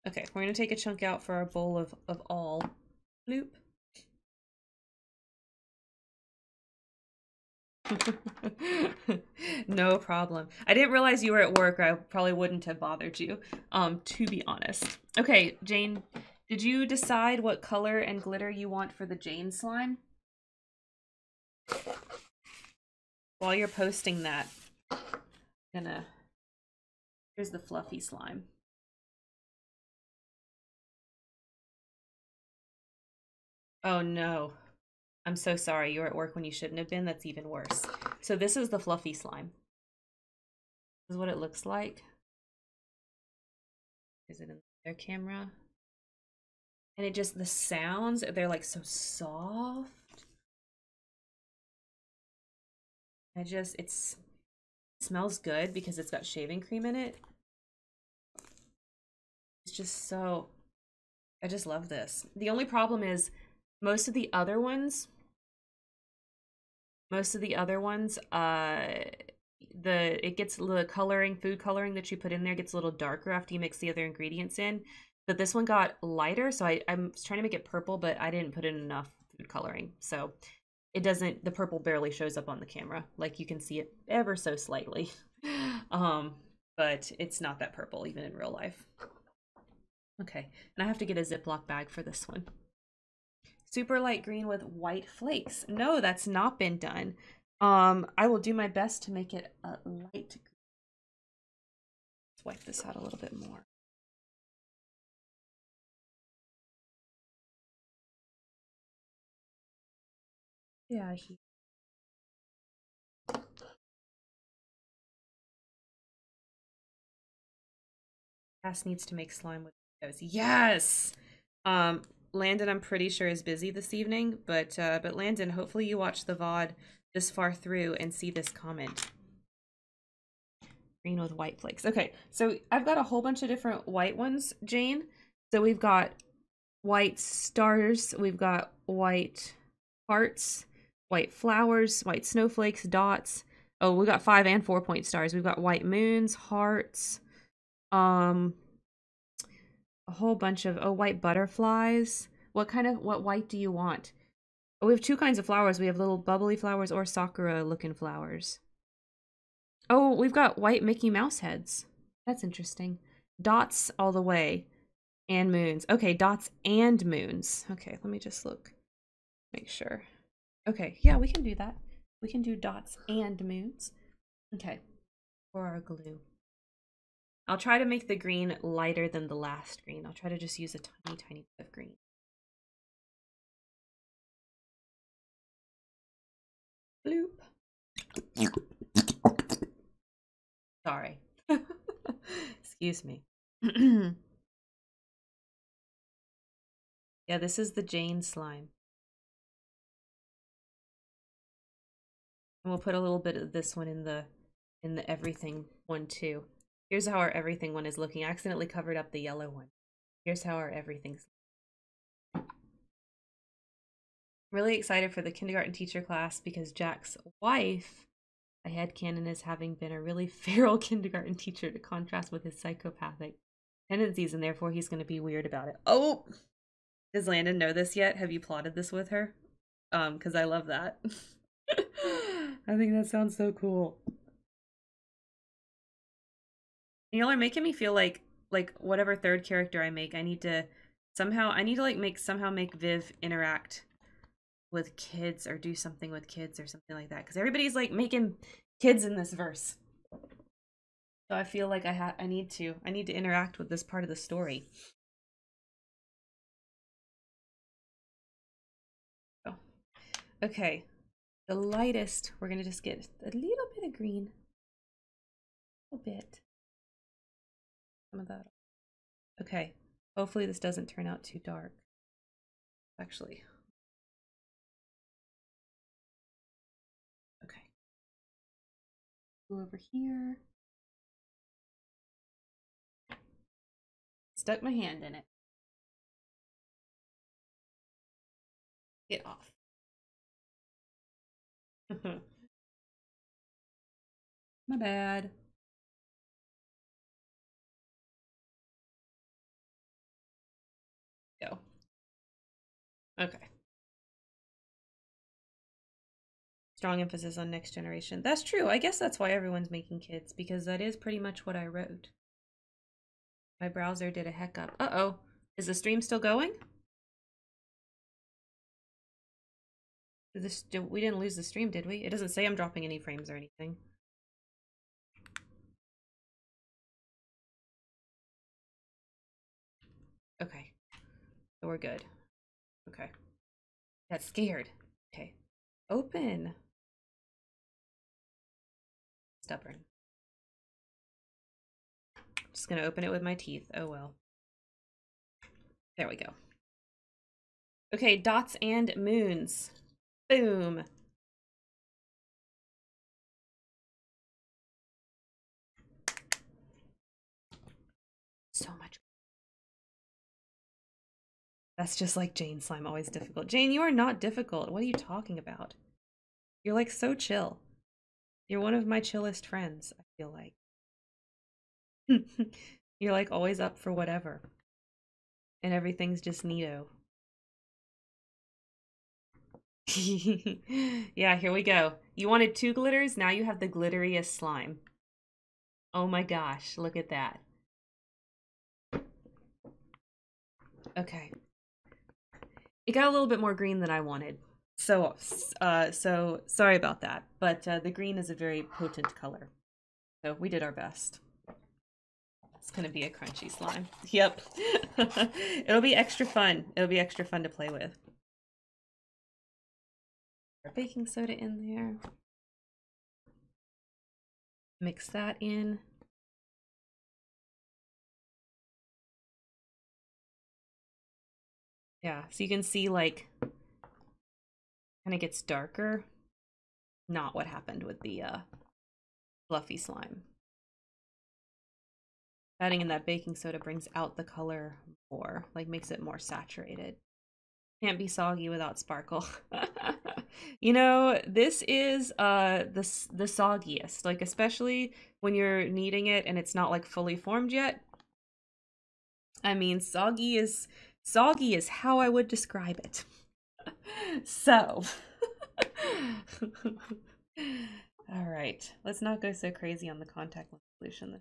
Okay, we're gonna take a chunk out for our bowl of, of all. Bloop. no problem. I didn't realize you were at work. I probably wouldn't have bothered you, um, to be honest. Okay, Jane, did you decide what color and glitter you want for the Jane slime? While you're posting that, I'm gonna... Here's the fluffy slime. Oh no. I'm so sorry. You were at work when you shouldn't have been. That's even worse. So this is the fluffy slime. This is what it looks like. Is it in their camera? And it just, the sounds, they're like so soft. I just, it's, it smells good because it's got shaving cream in it. It's just so, I just love this. The only problem is most of the other ones most of the other ones uh the it gets the coloring food coloring that you put in there gets a little darker after you mix the other ingredients in. But this one got lighter so I, i'm trying to make it purple but i didn't put in enough food coloring. So it doesn't the purple barely shows up on the camera like you can see it ever so slightly. Um but it's not that purple even in real life. Okay and i have to get a ziploc bag for this one super light green with white flakes. No, that's not been done. Um, I will do my best to make it a light green. Let's wipe this out a little bit more. Yeah, he Cass needs to make slime with those. Yes. Um, Landon, I'm pretty sure is busy this evening, but uh, but Landon, hopefully you watch the VOD this far through and see this comment. Green with white flakes. Okay, so I've got a whole bunch of different white ones, Jane. So we've got white stars, we've got white hearts, white flowers, white snowflakes, dots. Oh, we got five and four point stars. We've got white moons, hearts, um, a whole bunch of oh white butterflies. What kind of what white do you want? Oh, we have two kinds of flowers. We have little bubbly flowers or sakura looking flowers. Oh, we've got white Mickey Mouse heads. That's interesting. Dots all the way. And moons. Okay, dots and moons. Okay, let me just look. Make sure. Okay, yeah, we can do that. We can do dots and moons. Okay, for our glue. I'll try to make the green lighter than the last green. I'll try to just use a tiny, tiny bit of green. Bloop. Sorry. Excuse me. yeah, this is the Jane slime. And we'll put a little bit of this one in the in the everything one too. Here's how our everything one is looking. I accidentally covered up the yellow one. Here's how our everything's really excited for the kindergarten teacher class because Jack's wife, I had canon as having been a really feral kindergarten teacher to contrast with his psychopathic tendencies, and therefore he's going to be weird about it. Oh, does Landon know this yet? Have you plotted this with her? Um, because I love that. I think that sounds so cool. Y'all are making me feel like like whatever third character I make, I need to somehow I need to like make somehow make Viv interact with kids or do something with kids or something like that because everybody's like making kids in this verse. So I feel like I ha I need to I need to interact with this part of the story. Oh. Okay. The lightest, we're going to just get a little bit of green. A little bit some of that. Okay. Hopefully this doesn't turn out too dark. Actually. Okay. Go over here. Stuck my hand in it. Get off. My bad. Okay. Strong emphasis on next generation. That's true. I guess that's why everyone's making kids, because that is pretty much what I wrote. My browser did a heck up. Uh-oh. Is the stream still going? This we didn't lose the stream, did we? It doesn't say I'm dropping any frames or anything. Okay. So we're good. Got scared. Okay. Open. Stubborn. Just gonna open it with my teeth. Oh well. There we go. Okay, dots and moons. Boom. That's just like Jane slime, always difficult. Jane, you are not difficult. What are you talking about? You're like so chill. You're one of my chillest friends, I feel like. You're like always up for whatever. And everything's just neato. yeah, here we go. You wanted two glitters, now you have the glitteriest slime. Oh my gosh, look at that. Okay. It got a little bit more green than I wanted. So, uh, so sorry about that, but uh, the green is a very potent color. So we did our best. It's gonna be a crunchy slime. Yep. It'll be extra fun. It'll be extra fun to play with baking soda in there. Mix that in. Yeah, so you can see like kind of gets darker. Not what happened with the uh, fluffy slime. Adding in that baking soda brings out the color more, like makes it more saturated. Can't be soggy without sparkle. you know, this is uh the the soggiest, like especially when you're kneading it and it's not like fully formed yet. I mean, soggy is soggy is how I would describe it. so, all right, let's not go so crazy on the contact lens solution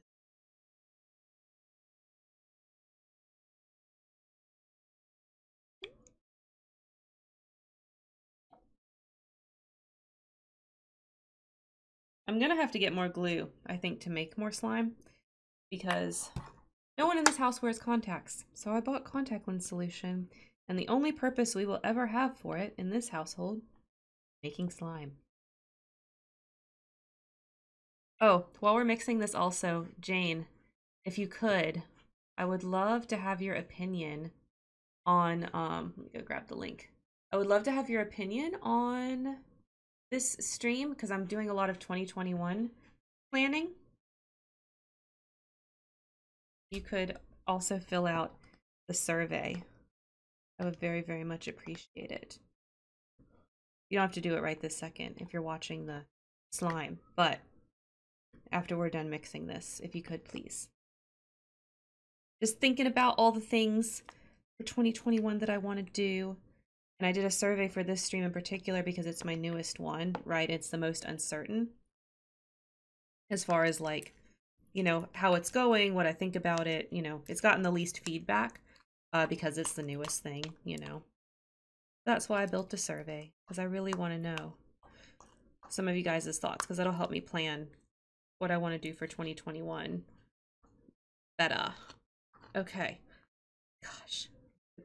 I'm gonna have to get more glue, I think, to make more slime because no one in this house wears contacts. So I bought contact lens solution and the only purpose we will ever have for it in this household, making slime. Oh, while we're mixing this also, Jane, if you could, I would love to have your opinion on, um, let me go grab the link. I would love to have your opinion on this stream because I'm doing a lot of 2021 planning. You could also fill out the survey. I would very, very much appreciate it. You don't have to do it right this second if you're watching the slime, but after we're done mixing this, if you could please. Just thinking about all the things for 2021 that I want to do and I did a survey for this stream in particular because it's my newest one, right? It's the most uncertain as far as like, you know, how it's going, what I think about it. You know, it's gotten the least feedback uh, because it's the newest thing, you know. That's why I built a survey because I really want to know some of you guys' thoughts because that'll help me plan what I want to do for 2021 better. Okay. Gosh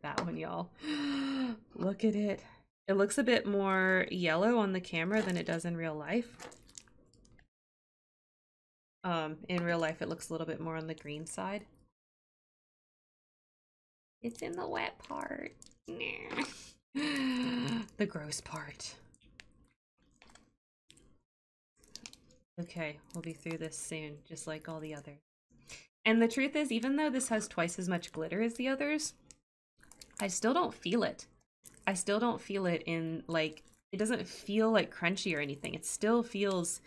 that one, y'all. Look at it. It looks a bit more yellow on the camera than it does in real life. Um, in real life, it looks a little bit more on the green side. It's in the wet part. the gross part. Okay, we'll be through this soon, just like all the others. And the truth is, even though this has twice as much glitter as the others, I still don't feel it. I still don't feel it in, like, it doesn't feel like crunchy or anything. It still feels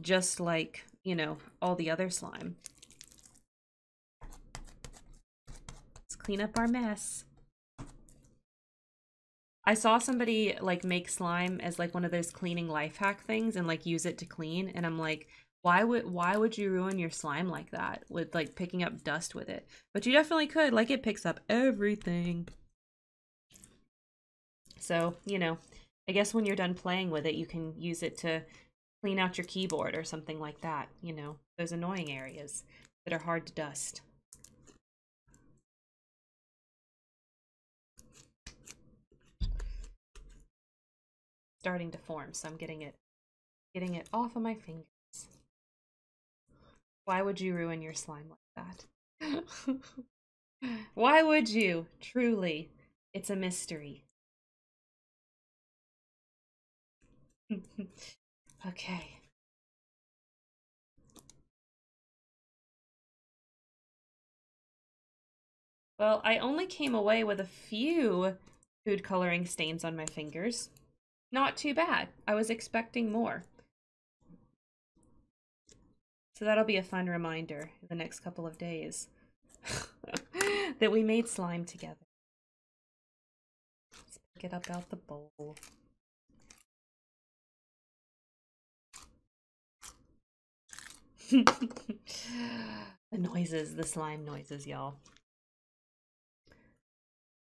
just like, you know, all the other slime. Let's clean up our mess. I saw somebody like make slime as like one of those cleaning life hack things and like use it to clean and I'm like why would why would you ruin your slime like that with like picking up dust with it? But you definitely could. Like it picks up everything. So, you know, I guess when you're done playing with it, you can use it to clean out your keyboard or something like that, you know, those annoying areas that are hard to dust. starting to form, so I'm getting it getting it off of my fingers. Why would you ruin your slime like that? Why would you? Truly, it's a mystery. okay. Well, I only came away with a few food coloring stains on my fingers. Not too bad. I was expecting more. So that'll be a fun reminder in the next couple of days that we made slime together. Let's pick it up out the bowl. the noises, the slime noises, y'all.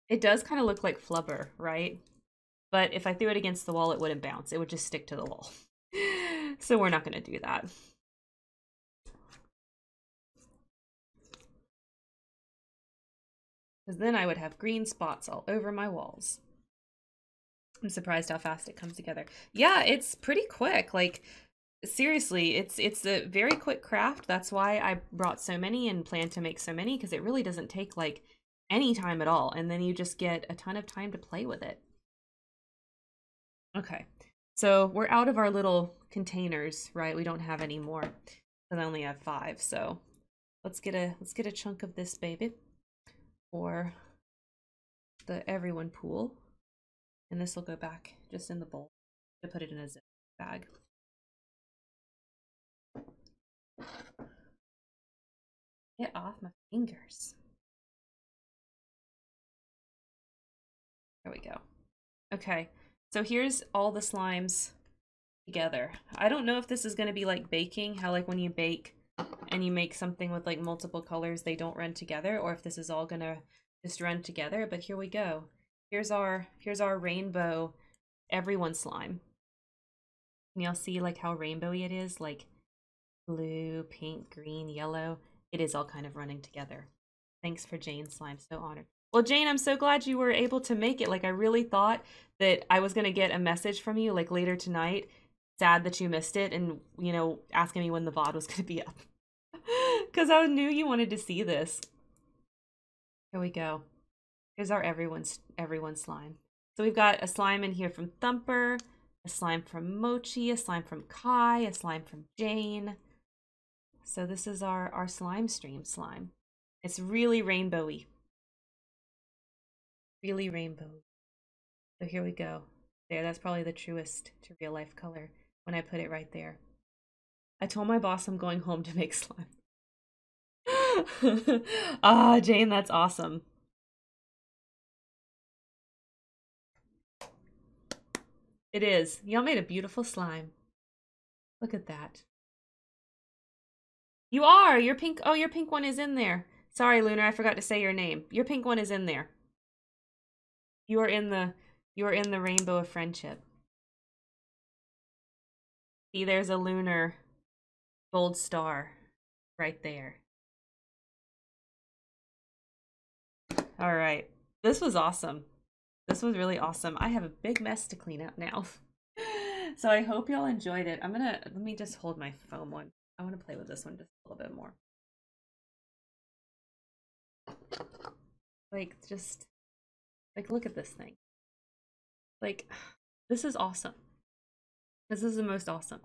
It does kind of look like flubber, right? But if I threw it against the wall, it wouldn't bounce. It would just stick to the wall. so we're not going to do that. Because then I would have green spots all over my walls. I'm surprised how fast it comes together. Yeah, it's pretty quick. Like, seriously, it's it's a very quick craft. That's why I brought so many and plan to make so many because it really doesn't take like any time at all. And then you just get a ton of time to play with it. Okay, so we're out of our little containers, right? We don't have any more. I only have five, so let's get a let's get a chunk of this baby for the everyone pool, and this will go back just in the bowl to put it in a zip bag. Get off my fingers. There we go. Okay, so here's all the slimes together. I don't know if this is going to be like baking, how like when you bake and you make something with like multiple colors, they don't run together, or if this is all going to just run together, but here we go. Here's our, here's our rainbow everyone slime. And y'all see like how rainbowy it is, like blue, pink, green, yellow. It is all kind of running together. Thanks for Jane Slime, so honored. Well, Jane, I'm so glad you were able to make it. Like, I really thought that I was going to get a message from you, like, later tonight. Sad that you missed it and, you know, asking me when the VOD was going to be up. Because I knew you wanted to see this. Here we go. Here's our everyone's everyone slime. So we've got a slime in here from Thumper, a slime from Mochi, a slime from Kai, a slime from Jane. So this is our, our slime stream slime. It's really rainbowy really rainbow. So here we go. There, that's probably the truest to real life color when I put it right there. I told my boss I'm going home to make slime. ah, Jane, that's awesome. It is. Y'all made a beautiful slime. Look at that. You are! Your pink- oh, your pink one is in there. Sorry, Lunar, I forgot to say your name. Your pink one is in there. You are in the you are in the rainbow of friendship. See, there's a lunar gold star right there. All right. This was awesome. This was really awesome. I have a big mess to clean up now. so I hope y'all enjoyed it. I'm going to let me just hold my foam one. I want to play with this one just a little bit more. Like, just, like, look at this thing. Like, this is awesome. This is the most awesome.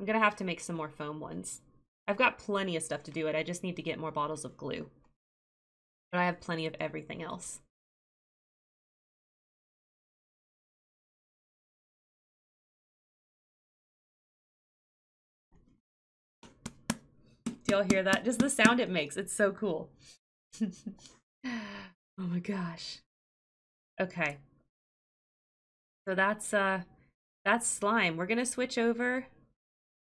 I'm gonna have to make some more foam ones. I've got plenty of stuff to do it. I just need to get more bottles of glue. But I have plenty of everything else. Do y'all hear that? Just the sound it makes. It's so cool. oh my gosh. Okay. So that's uh that's slime. We're gonna switch over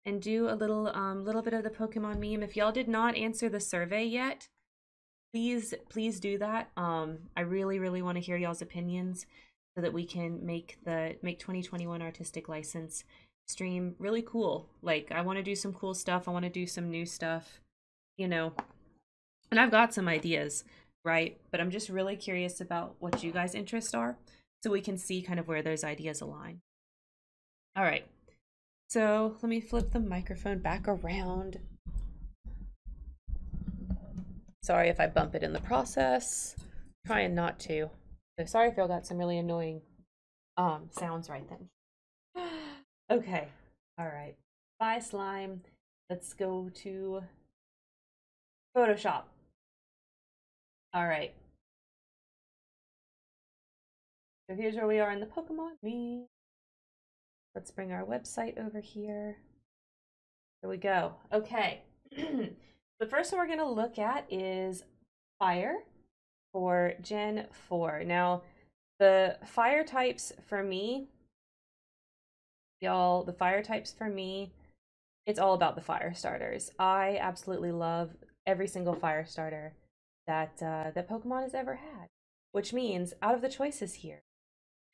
and do a little um little bit of the Pokemon meme. If y'all did not answer the survey yet, please please do that. Um I really really want to hear y'all's opinions so that we can make the make 2021 artistic license stream really cool. Like I want to do some cool stuff. I want to do some new stuff, you know. And I've got some ideas, right? But I'm just really curious about what you guys' interests are so we can see kind of where those ideas align. All right. So let me flip the microphone back around. Sorry if I bump it in the process. Trying not to. So sorry if y'all got some really annoying um sounds right then. okay. All right. Bye slime. Let's go to Photoshop. All right. So here's where we are in the Pokemon me. Let's bring our website over here. There we go. Okay. the first one we're going to look at is fire for Gen 4. Now, the fire types for me, y'all, the fire types for me, it's all about the fire starters. I absolutely love every single fire starter that uh, that Pokemon has ever had, which means out of the choices here,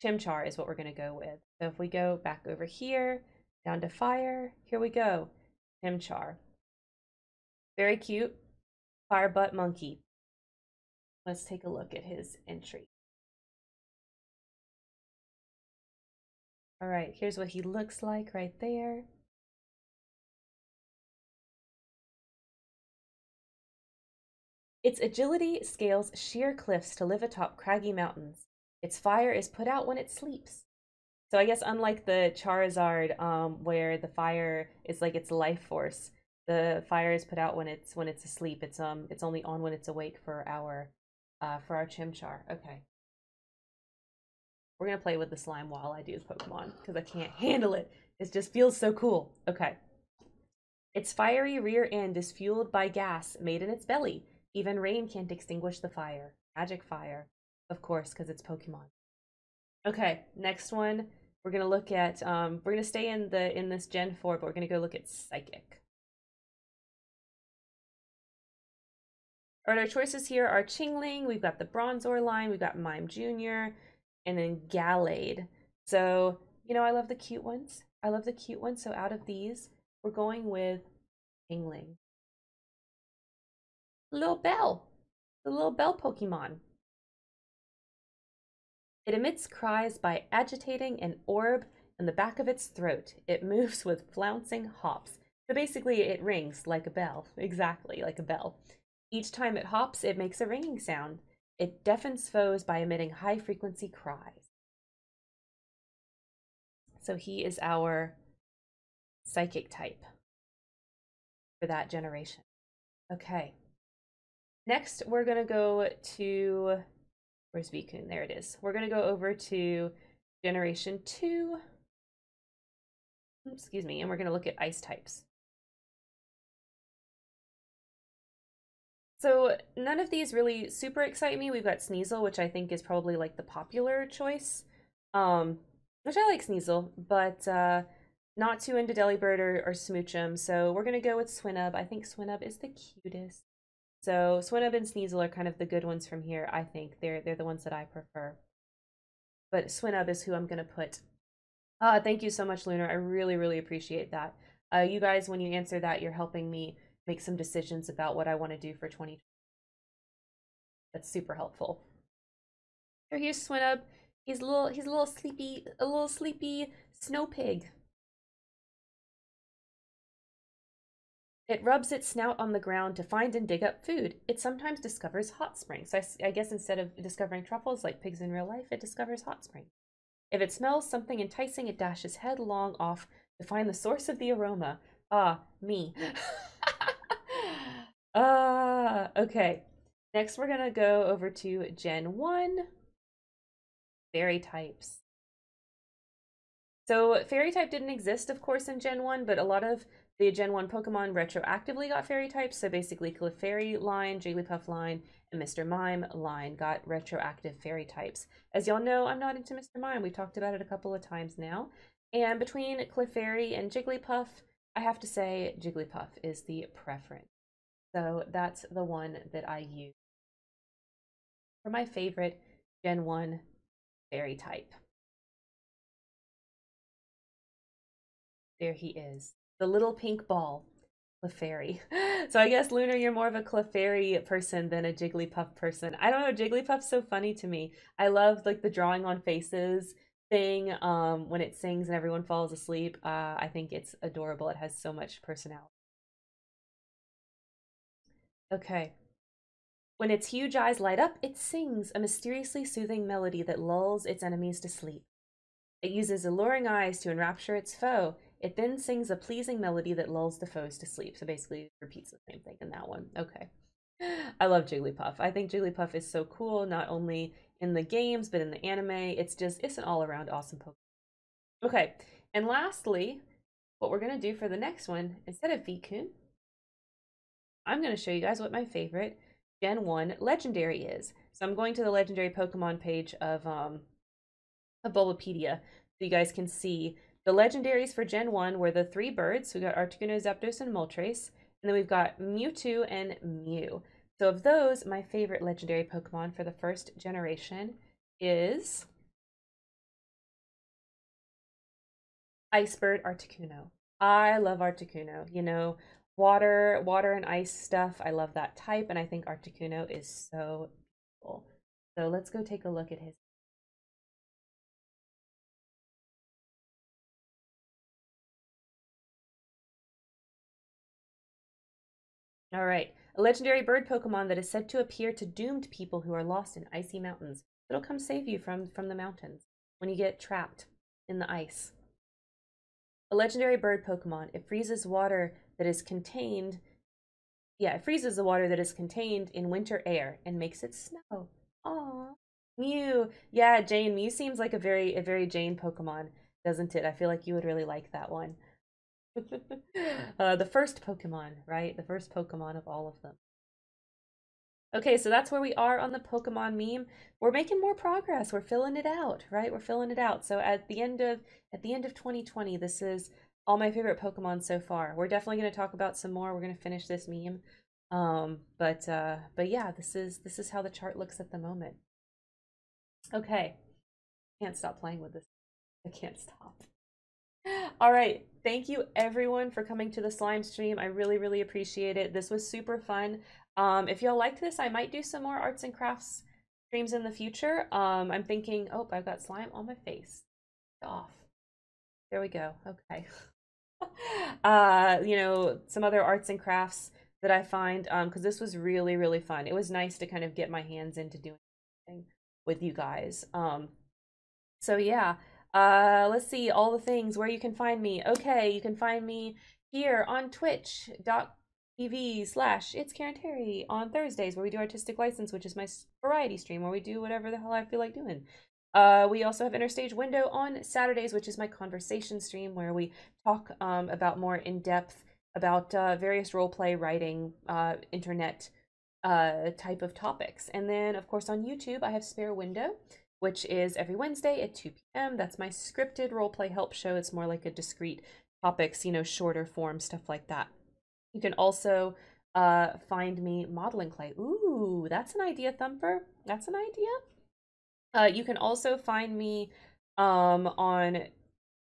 Chimchar is what we're going to go with. So if we go back over here, down to fire, here we go. Chimchar. Very cute. Fire butt monkey. Let's take a look at his entry. All right, here's what he looks like right there. Its agility scales sheer cliffs to live atop craggy mountains. Its fire is put out when it sleeps. So I guess unlike the Charizard, um, where the fire is like its life force, the fire is put out when it's when it's asleep. It's um it's only on when it's awake for our uh for our Chimchar. Okay. We're gonna play with the slime while I do the Pokemon because I can't handle it. It just feels so cool. Okay. Its fiery rear end is fueled by gas made in its belly. Even rain can't extinguish the fire. Magic fire. Of course, because it's Pokemon. Okay, next one. We're gonna look at um we're gonna stay in the in this Gen 4, but we're gonna go look at Psychic. All right, our choices here are Chingling, we've got the Bronzor line, we've got Mime Jr., and then Gallade. So, you know, I love the cute ones. I love the cute ones. So out of these, we're going with Chingling. Little Bell. The little Bell Pokemon. It emits cries by agitating an orb in the back of its throat. It moves with flouncing hops. So basically, it rings like a bell. Exactly, like a bell. Each time it hops, it makes a ringing sound. It deafens foes by emitting high frequency cries. So he is our psychic type for that generation. Okay. Next, we're going to go to Where's Vikun? There it is. We're going to go over to generation 2. Excuse me. And we're going to look at ice types. So none of these really super excite me. We've got Sneasel, which I think is probably like the popular choice. Um, which I like Sneasel, but uh, not too into Delibird or, or Smoochum. So we're going to go with Swinub. I think Swinub is the cutest. So Swinub and Sneasel are kind of the good ones from here, I think. They're they're the ones that I prefer. But Swinub is who I'm gonna put. Uh, thank you so much, Lunar. I really, really appreciate that. Uh, you guys, when you answer that, you're helping me make some decisions about what I want to do for 2020. That's super helpful. Here, here's Swinub. He's a little, he's a little sleepy, a little sleepy snow pig. It rubs its snout on the ground to find and dig up food. It sometimes discovers hot springs. So I, I guess instead of discovering truffles like pigs in real life, it discovers hot springs. If it smells something enticing, it dashes headlong off to find the source of the aroma. Ah, me. Uh, okay. Next, we're going to go over to Gen 1 fairy types. So, fairy type didn't exist, of course, in Gen 1, but a lot of the Gen 1 Pokemon retroactively got fairy types. So, basically, Clefairy line, Jigglypuff line, and Mr. Mime line got retroactive fairy types. As y'all know, I'm not into Mr. Mime. We've talked about it a couple of times now. And between Clefairy and Jigglypuff, I have to say Jigglypuff is the preference. So that's the one that I use for my favorite Gen 1 fairy type. There he is, the little pink ball. Clefairy. So I guess Lunar, you're more of a Clefairy person than a Jigglypuff person. I don't know, Jigglypuff's so funny to me. I love like the drawing on faces thing um when it sings and everyone falls asleep. Uh I think it's adorable. It has so much personality. Okay. When its huge eyes light up, it sings a mysteriously soothing melody that lulls its enemies to sleep. It uses alluring eyes to enrapture its foe it then sings a pleasing melody that lulls the foes to sleep. So basically repeats the same thing in that one. Okay. I love Jigglypuff. I think Jigglypuff is so cool, not only in the games, but in the anime. It's just, it's an all around awesome Pokemon. Okay. And lastly, what we're going to do for the next one, instead of Vikun, I'm going to show you guys what my favorite Gen 1 legendary is. So I'm going to the legendary Pokemon page of um of Bulbapedia so you guys can see the legendaries for Gen 1 were the three birds. We got Articuno, Zapdos, and Moltres. And then we've got Mewtwo and Mew. So of those, my favorite legendary Pokemon for the first generation is Icebird Articuno. I love Articuno. You know, water, water and ice stuff. I love that type, and I think Articuno is so cool. So let's go take a look at his All right. A legendary bird Pokemon that is said to appear to doomed people who are lost in icy mountains. It'll come save you from, from the mountains when you get trapped in the ice. A legendary bird Pokemon. It freezes water that is contained. Yeah, it freezes the water that is contained in winter air and makes it snow. Aww. Mew. Yeah, Jane. Mew seems like a very a very Jane Pokemon, doesn't it? I feel like you would really like that one. uh, the first Pokemon, right? The first Pokemon of all of them. Okay, so that's where we are on the Pokemon meme. We're making more progress. We're filling it out, right? We're filling it out. So at the end of at the end of 2020, this is all my favorite Pokemon so far. We're definitely going to talk about some more. We're going to finish this meme. Um, but uh, but yeah, this is this is how the chart looks at the moment. Okay, can't stop playing with this. I can't stop. All right. Thank you everyone for coming to the slime stream. I really, really appreciate it. This was super fun. Um, if y'all liked this, I might do some more arts and crafts streams in the future. Um, I'm thinking, oh, I've got slime on my face. Off. There we go. Okay. uh, you know, some other arts and crafts that I find, um, because this was really, really fun. It was nice to kind of get my hands into doing with you guys. Um, so yeah, uh, let's see all the things where you can find me. Okay, you can find me here on twitch.tv slash it's Karen Terry on Thursdays where we do artistic license, which is my variety stream where we do whatever the hell I feel like doing. Uh, we also have Interstage Window on Saturdays, which is my conversation stream where we talk um, about more in depth about uh, various role play writing, uh, internet uh, type of topics. And then, of course, on YouTube, I have Spare Window, which is every Wednesday at 2 p.m. That's my scripted role play help show. It's more like a discrete topics, you know, shorter form, stuff like that. You can also uh, find me modeling clay. Ooh, that's an idea, Thumper. That's an idea. Uh, you can also find me um, on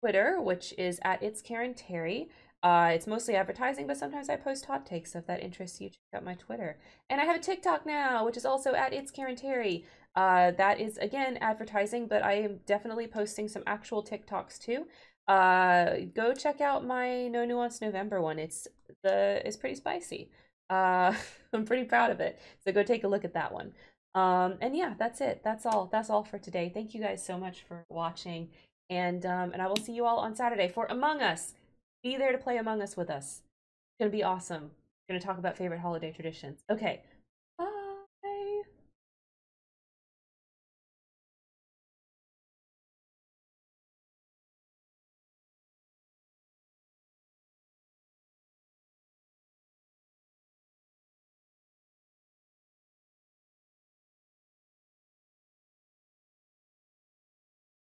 Twitter, which is at It's Karen Terry. Uh, it's mostly advertising, but sometimes I post hot takes. So if that interests you, check out my Twitter. And I have a TikTok now, which is also at It's Karen Terry. Uh, that is again advertising, but I am definitely posting some actual TikToks too. uh, go check out my No Nuance November one. It's the it's pretty spicy. Uh, I'm pretty proud of it. So go take a look at that one. Um, and yeah, that's it. That's all. That's all for today. Thank you guys so much for watching, and um, and I will see you all on Saturday for Among Us. Be there to play Among Us with us. It's gonna be awesome. We're gonna talk about favorite holiday traditions. Okay.